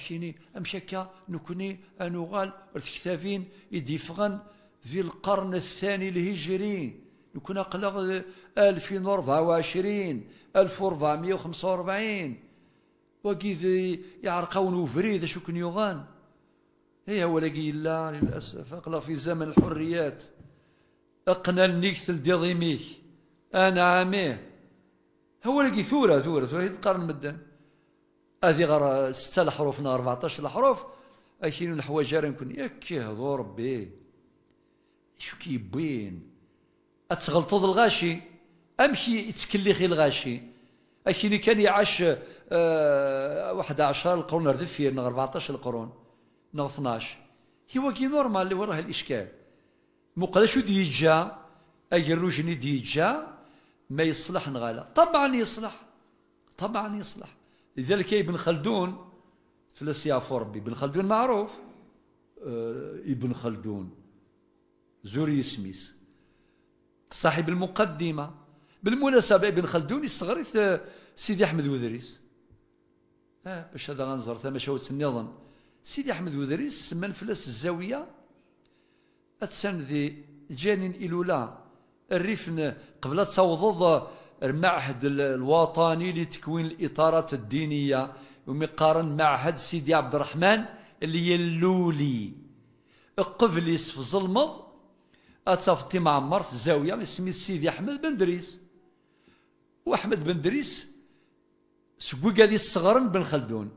كيني أمشكا نكوني أنوغال كتابين يدفغن في القرن الثاني الهجري. نكون أقلق 2024 1445 وكيذ يعرقون وفريد شو كن يغان؟ هي هو لقي لا للأسف أقلق في زمن الحريات. أقنى النكث ديضيميك أنا عاميه. هو لقي ثورة ثورة ثورة قرن مدن هذه غير ستة الحروف 14 الحروف. أكينو نحو جاري نكون ياك هذو ربي. شو كيبين؟ أتغلطض الغاشي. أمشي يتكلخي الغاشي. أكيني كان يعاش أه واحد عشر القرون ردف فيه 14 القرون 12 هو كي نورمال اللي وراه الإشكال. مقلا شو ديجا؟ أي الروجني ديجا؟ ما يصلح نغالا. طبعا يصلح. طبعا يصلح. لذلك ابن خلدون فلس يعفو ربي ابن خلدون معروف. آه ابن خلدون. زوري سميس صاحب المقدمة. بالمناسبة ابن خلدون يصغر سيدي أحمد وذريس. آه باش هذا غنزر ثم شوت النظام سيدي أحمد وذريس سمان فلس الزاوية. أتسان ذي جانين إلولا. الريفن قبل تصوض المعهد الوطني لتكوين الإطارات الدينية ومقارن معهد سيدي عبد الرحمن اللي يلولي قبل يسف ظلمض أتصفتي معمر الزاوية اسمي سيدي أحمد بن دريس. وأحمد بن دريس سقوي قادي الصغرن بن خلدون.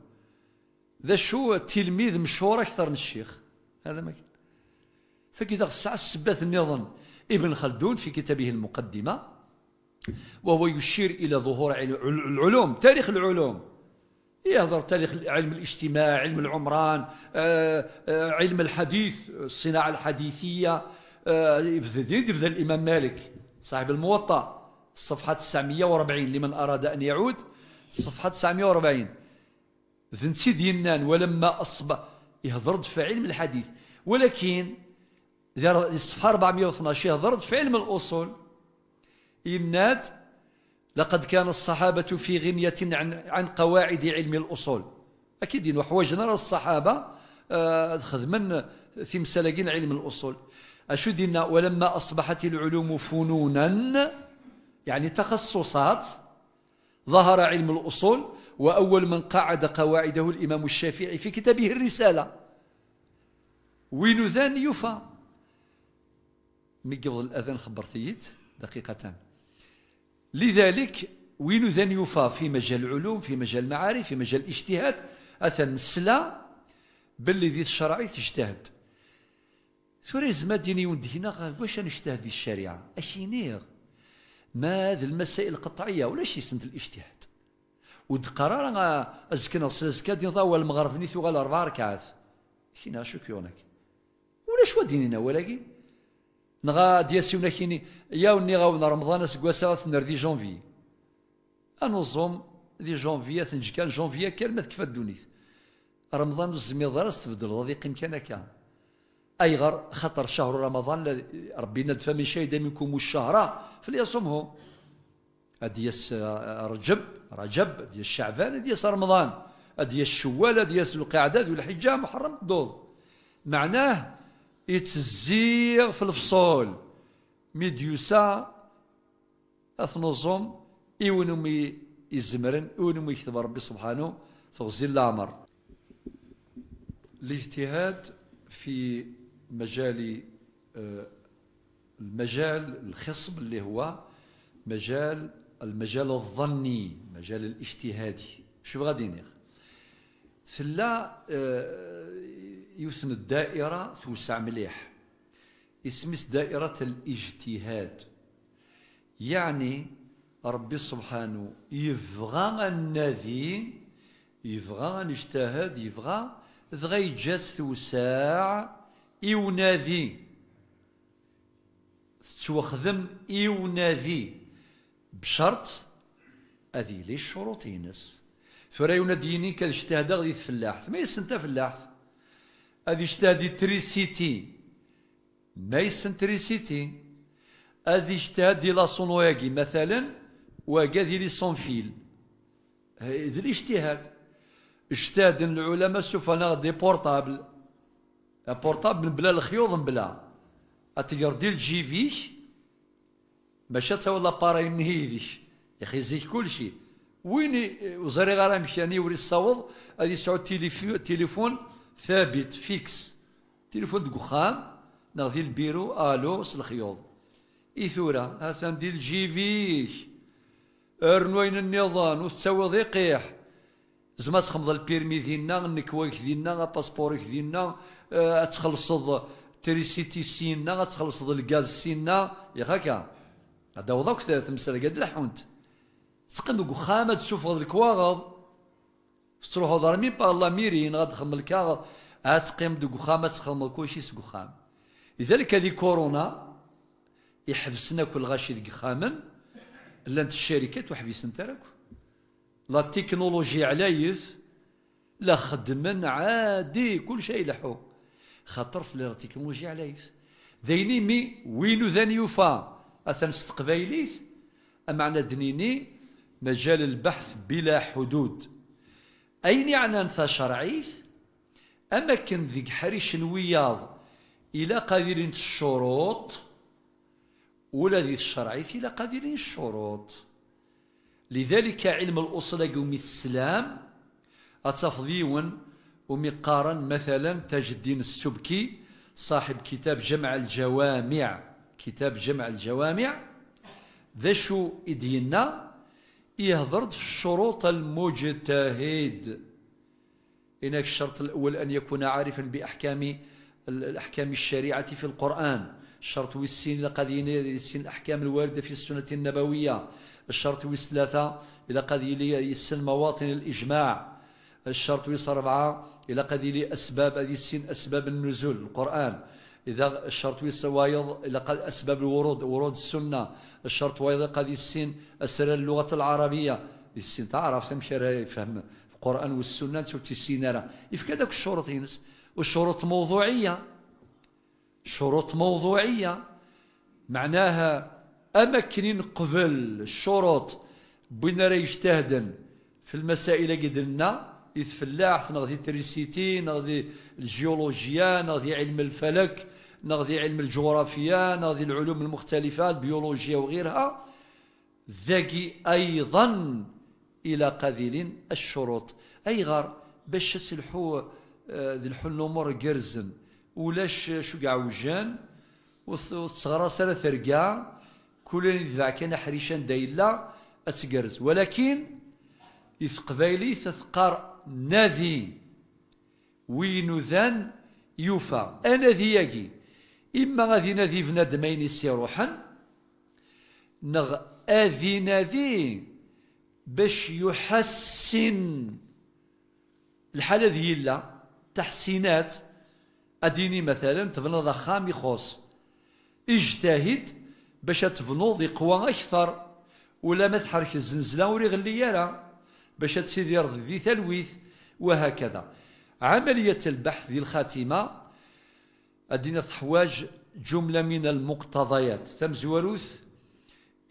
ذا شو تلميذ مشهور أكثر من الشيخ؟ هذا ما كان فكذا الساعة السبات النظام. ابن خلدون في كتابه المقدمة وهو يشير إلى ظهور العلوم تاريخ العلوم. يهضر تاريخ علم الاجتماع علم العمران آه، آه، علم الحديث الصناعة الحديثية يفذ آه، الإمام مالك صاحب الموطأ الصفحة 940 لمن أراد أن يعود الصفحة 940 ذن سيد ينان ولما أصبح يهضر في علم الحديث ولكن الصفحة 412 يهضر في علم الأصول. يناد لقد كان الصحابة في غنية عن, عن قواعد علم الأصول. أكيد وحوجنا الصحابة آه خدمن في مسالقين علم الأصول. أشدنا ولما أصبحت العلوم فنونا يعني تخصصات ظهر علم الأصول وأول من قعد قواعده الإمام الشافعي في كتابه الرسالة. وين ذان يوفى؟ مي قبل الأذان خبرتيت دقيقتان. لذلك وين ذان يوفى؟ في مجال العلوم في مجال المعارف في مجال الاجتهاد. أثن سلا باللي ذي الشرعي تجتهد. ثوريز ما ديني وندهنا واش نجتهد في الشريعة؟ أشينيغ ما هذه المسائل القطعية ولا شي سنة الاجتهاد. ود قرار ازكنا سلسكا دين ضاوى المغرب نيثو غال أربع ركعات. كينا شو كيونك ولا شو ديننا ولاكي نغا دياسيونا كيني يا وني غاونا رمضان اسكواسا نردي جونفي انوزوم دي جونفي تنجي كان جونفي كلمة كيف الدونيت رمضان الزميض راس تبدل غادي يقيم كان كان أي غر خطر شهر رمضان ربي ندفى من شهد منكم الشهر فليصمه أديس رجب رجب ديال شعبان ديال رمضان ديال الشوال القعدة ديال الحجة محرم الضوض معناه يتزيغ في الفصول. ميديوسا أثنظم إيونمي يزمرن إيونمي يكتب ربي سبحانه فغزي الأمر. الاجتهاد في مجال آه، المجال الخصب اللي هو مجال المجال الظني مجال الاجتهادي. شو غادي نير ثلا آه، يوثن الدائرة توسع مليح. اسمس دائرة الاجتهاد. يعني ربي سبحانه يبغى النذي يبغى ان يجتهد يبغى ذغا يجات توسع إوناذي توخذم إوناذي بشرط هذه لي الشروط ينس. ثورا يوناديني كان اجتهاد غادي تفلاح ما يسنت فلاح هذه اجتهاد تريسيتي ما يسن تريسيتي هذه اجتهاد دي لاسونواكي مثلا واكا دي لي سونفيل هذا الاجتهاد. اجتهد العلماء سوف ناخذ دي بورتابل. بورتابل بلا الخيوط بلا. اتيغر ديال جي فيك؟ باش تا ولا بارا نهيديك يا أخي زيك كلشي. وين وزاري مشاني يوري الصوت. غادي يسعود تليفون ثابت فيكس. تليفون دكخان ناخذ البيرو آلو الخيوط ايثورا هذا ديال فيك أرنوين النظام وتساوي ضيقيح. زعما تخمض البيرمي ديالنا النكواك ديالنا باسبوريك ديالنا أه تخلصد تريسيتي سينا تخلصد الغاز سينا. يا هكا. هذا وضعك تمثل قد لحونت تقن خامة تشوف الكواغض. تروحو دار مين بالله ميرين غاد تخمم الكاغض تقيم دوك خامة تخمم كلشي سكو خام لذلك هذه كورونا يحبسنا كل غاشي ديك خامن لانت الشركات وحبسن تراكو لا تكنولوجي علايث لا خدمن عادي كل شيء لحو خاطر في لا تكنولوجي علايث ذيني مي وينو ذاني يوفا؟ أثن استقبايليث. أمعنا دنيني مجال البحث بلا حدود. أين أنثى شرعيث؟ أماكن ذيك حريش الوياض إلى قادرين الشروط ولا ذي الشرعيث إلى قادرين الشروط. لذلك علم الأصول يوم السلام أتفضيون ومقارن مثلا تاج الدين السبكي صاحب كتاب جمع الجوامع. كتاب جمع الجوامع ذا شو إدينا يهضر في الشروط المجتهد. هناك الشرط الأول أن يكون عارفا بأحكام الأحكام الشريعة في القرآن. الشرط والسين لقد السين الأحكام الواردة في السنة النبوية. الشرط ويس ثلاثة إلى قد يسن مواطن الإجماع. الشرط ويس أربعة إلى قد أسباب يسن أسباب النزول القرآن. إذا الشرط ويس وايض إلى قد أسباب الورود ورود السنة. الشرط وايض قد يسن أسرار اللغة العربية. يسن تعرف تمشي يفهم القرآن والسنة تسين راه. يفك هذاك الشروط ينس. والشروط موضوعية. شروط موضوعية. معناها أماكن قبل الشروط بين راه يجتهدن في المسائل قدرنا يتفلاح نغذي تريسيتي نغذي الجيولوجيا نغذي علم الفلك. نغذي علم الجغرافيا نغذي العلوم المختلفة البيولوجيا وغيرها. ذاكي أيضا إلى قذيل الشروط. أي غار باش تسلحو ذي الحل الأمور قرزن ولاش شو وجان وتصغر سنة ثرقا كل يدفع كان حريشان دايلا أتقرز. ولكن يثقبايلي تثقار ناذي وين ذان يوفى أنا ذياقي إما غادي نادي بنادمين يسي روحا نغ أذي نادي باش يحسن. الحالة ذي لا تحسينات. أديني مثلا تبنى خام يخص اجتهد باش تبنوض يقوى أكثر ولا ما تحرك الزنزلة وري غلي يرى باش تسيدي ذي تلويث وهكذا. عملية البحث ذي الخاتمة أدينا تحواج جملة من المقتضيات. ثم زوروث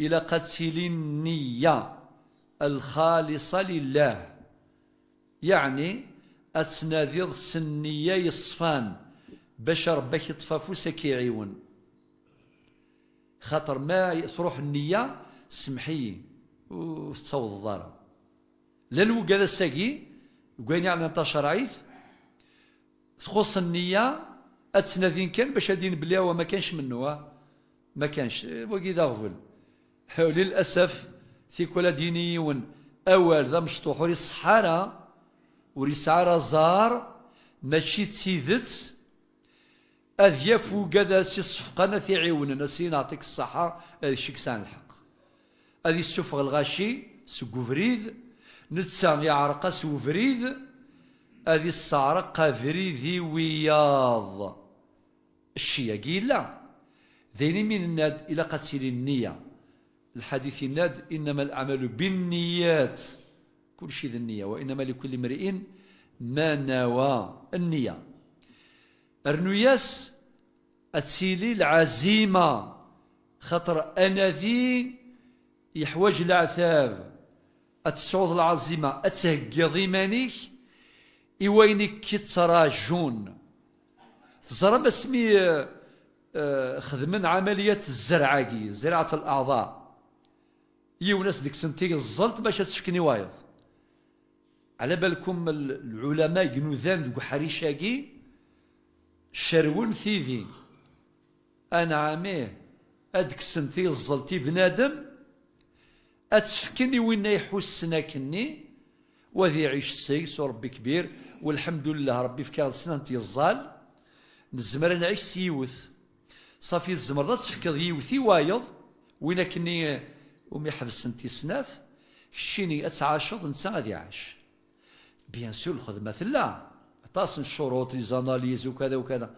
إلى قتل النية الخالصة لله. يعني أتنادي السنية يصفان باش ربك يطفى سكي عيون خاطر ما تروح النية سمحي وتصوض الضارة لا هذا الساقي وقاين يعني أنت شرعيث تخص النية أتنادين كان باش هادين بلي هو ما كانش منه ما كانش. وقي ذا غفل. للأسف في كل دينيون أول ذا مشطوح وري الصحارى وري سعارة زار ماشي تسيدت أذ يفو قدا سي صفقنا في عيوننا سي نعطيك الصحة هذا شيك سان الحق. هذه السفغ الغاشي سكو فريد نتسان يعرق سو فريد هذه الصعرق فريدي وياض. الشيا لا. ذيني من الناد إلى قتل النية. الحديث الناد إنما الأعمال بالنيات. كل شيء ذي النية وإنما لكل امرئ ما نوى النية. الرنياس أتسيلي العزيمة خطر أنا ذي يحوج العثاب أتسعود العزيمة أتهقض إيمانيك إوينك كتراجون تزرى ما سمي آه، خدمن عملية الزرعاقي زراعة الأعضاء. يونس ديك سنتي الزلط باش تفكني وايض. على بالكم العلماء جنوذان دو حريشاقي شرون ثيذي. أنا عاميه ادك سنتي الزلطي بنادم أتفكني وين يحسنا كني وذي عيش سيس وربي كبير والحمد لله ربي في كاد سنتي الزال نزمر نعيش سيوث. صافي الزمر ذات تفكر يوثي وايض وين كني ومي حبس انتي سناث كشيني اتعاشض نسا غادي عاش بيان سور الخدمة لا طاس الشروط ليزاناليز وكذا وكذا.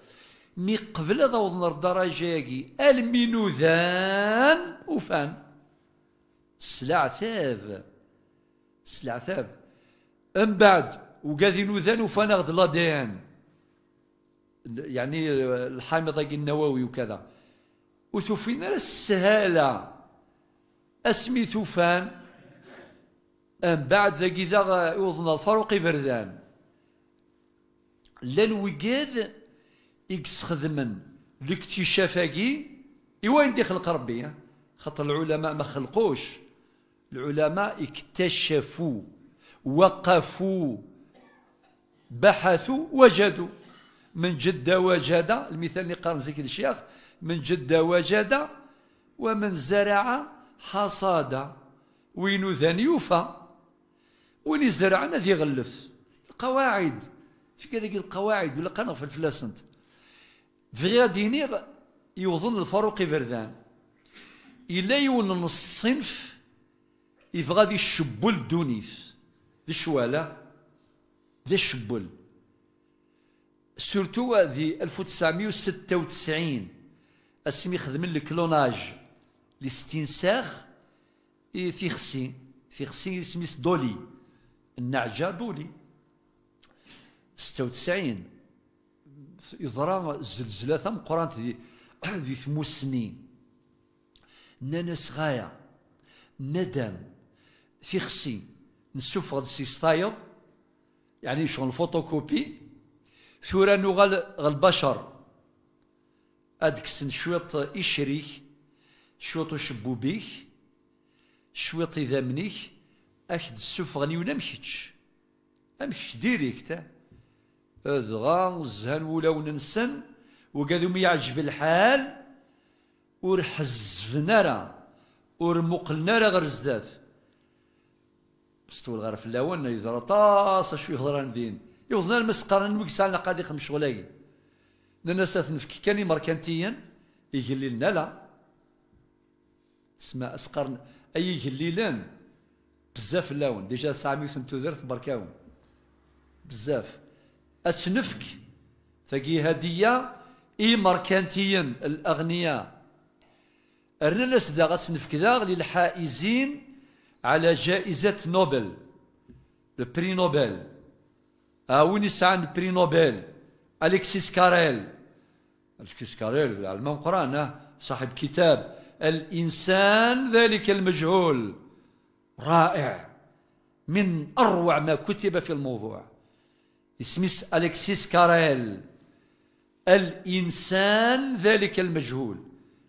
مي قبل هذا وضنا الدرجة ياكي المينوذان وفان. سلع ثاب. سلع ثاب. من بعد وقاذي نوذان وفان غد لادين يعني الحامض النووي وكذا. وتوفينا السهالة. أسمي ثوفان. من بعد ذاك إذا يوضنا الفرق فردان. لأن وقاذ يستخدمن الاكتشافاكي إيوين دي خلق ربي خاطر العلماء ما خلقوش. العلماء اكتشفوا وقفوا بحثوا وجدوا. من جد وجد المثال اللي قال زكي الشيخ من جد وجد ومن زرع حصاد وين ذن يوفى؟ وين زرعنا ذي غلف؟ القواعد. في كذا القواعد ولا قناه في الفلاسنت في دينيغ يوظن الفاروق فردان إلا يون الصنف يبغى ذي الشبل دونيف ذي الشوالة ذي الشبل سورتو ذي 1996 اسمي خدم الكلوناج. الاستنساخ في خسي في خسي سميس دولي. النعجة دولي. 96 يضرى الزلزلة ثم قرانت ذي ذي ثموس نانا صغايا. مادام في خسي نسوف غد سيستايض يعني شغل فوتوكوبي ثورا نغال البشر ادكسن شويط إشريك شويط شبوبيك شويط إذا منيك أكد السفغني ونمشيتش أمشيتش ديريكت أذغا زهان ولاو ننسن وقالوا يعجب الحال ور حزفنا راه ور مقلنا غير زدات مستول غير في يضرا طاس شو يهضر ندين يوضنا المسقر نوكس على قاعد يخدم شغلاي. الناس تنفك كاني مركنتيا يقول لنا لا. اسمع أسقر أي يقليلان بزاف اللون ديجا سامي ثمتو بركاون بزاف. اتنفك ثقي هدية إي مركنتيا الأغنياء. الناس دا غتنفك ذا للحائزين على جائزة نوبل. البري نوبل. وين يسعى بري نوبل الكسيس كاريل الكسيس كاريل العلم قران صاحب كتاب الإنسان ذلك المجهول رائع من أروع ما كتب في الموضوع اسمه ألكسيس كاريل الإنسان ذلك المجهول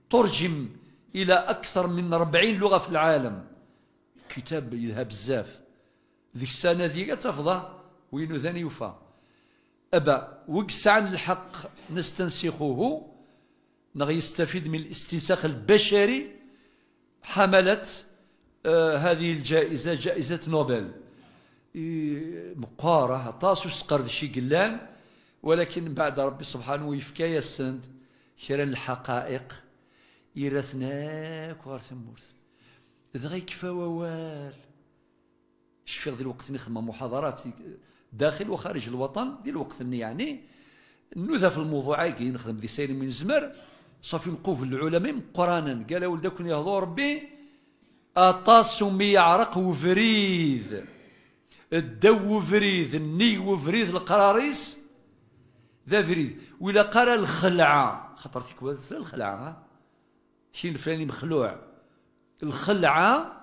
ترجم إلى أكثر من 40 لغة في العالم كتاب يذهب بزاف ذيك السنة ذيك تفضى وين ذاني يوفى. أبا وقس عن الحق نستنسخه نغي يستفيد من الاستنساخ البشري حملت آه هذه الجائزة جائزة نوبل. مقارة طاس وسقر شي قلان ولكن بعد ربي سبحانه يفكى السند كرا الحقائق يرثناك وغير ثمورث إذا يكفى ووال شفي ذي الوقت نخدم محاضرات داخل وخارج الوطن دي الوقت يعني نوذا في الموضوع كي نخدم ذي سير من زمر. صافي نقوف العلماء قرانا قال ولدكم يهضوا ربي أطاس يعرق وفريذ. الدو وفريذ الني وفريذ القراريس ذا فريذ. ولا قرا الخلعة. خطر فيك الخلعة شي الفلاني مخلوع. الخلعة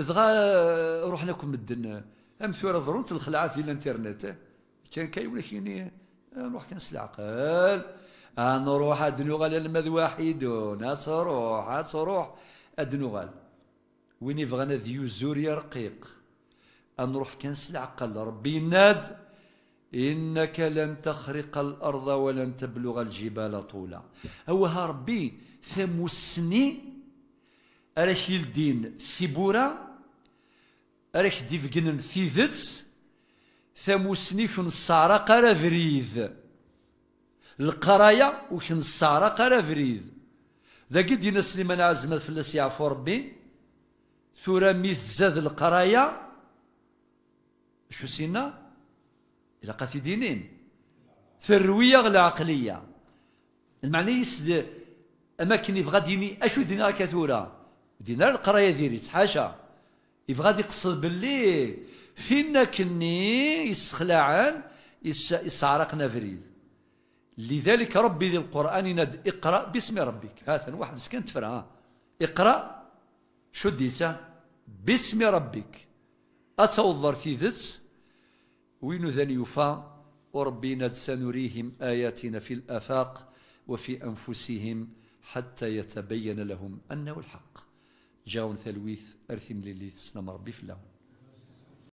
ذغا روح لكم مدن. ام ثورة ضرونت الخلعة في الانترنت كان كاين ولا كاين نروح كنسلع قال نروح أدنوغال المذ واحدون أصروح أصروح أدنوغال وين يبغانا ذيو زوريا رقيق نروح كنس العقل ربي ناد إنك لن تخرق الأرض ولن تبلغ الجبال طولا هو ربي ثموسني أراك الدين ثبورا أراك ديفقن ثيذت ثموسني كن الصعرة قرا فريذ القرايا وكن الصعرة قرا فريد ذا قد ينا سليمان عزمت فلاس يعفو ربي ثورة ميث زاد القرايا شو سينا إلا قاتي دينين ثروية العقلية المعنى يسد أماكن يبغى ديني أشو دينا كثورة دينا القراية ديري حاشا يبغى يقصد باللي فينا كني يسخلعان يسعرقنا فريد. لذلك ربي ذي القرآن ند اقرأ باسم ربك. هذا واحد سكن تفرع اقرأ شو ديسا باسم ربك. أتصور ذس؟ وين ذن يفا وربي ند سنريهم آياتنا في الآفاق وفي أنفسهم حتى يتبين لهم أنه الحق. جاون ثلويث أرثم للي تسلم ربي في اللهم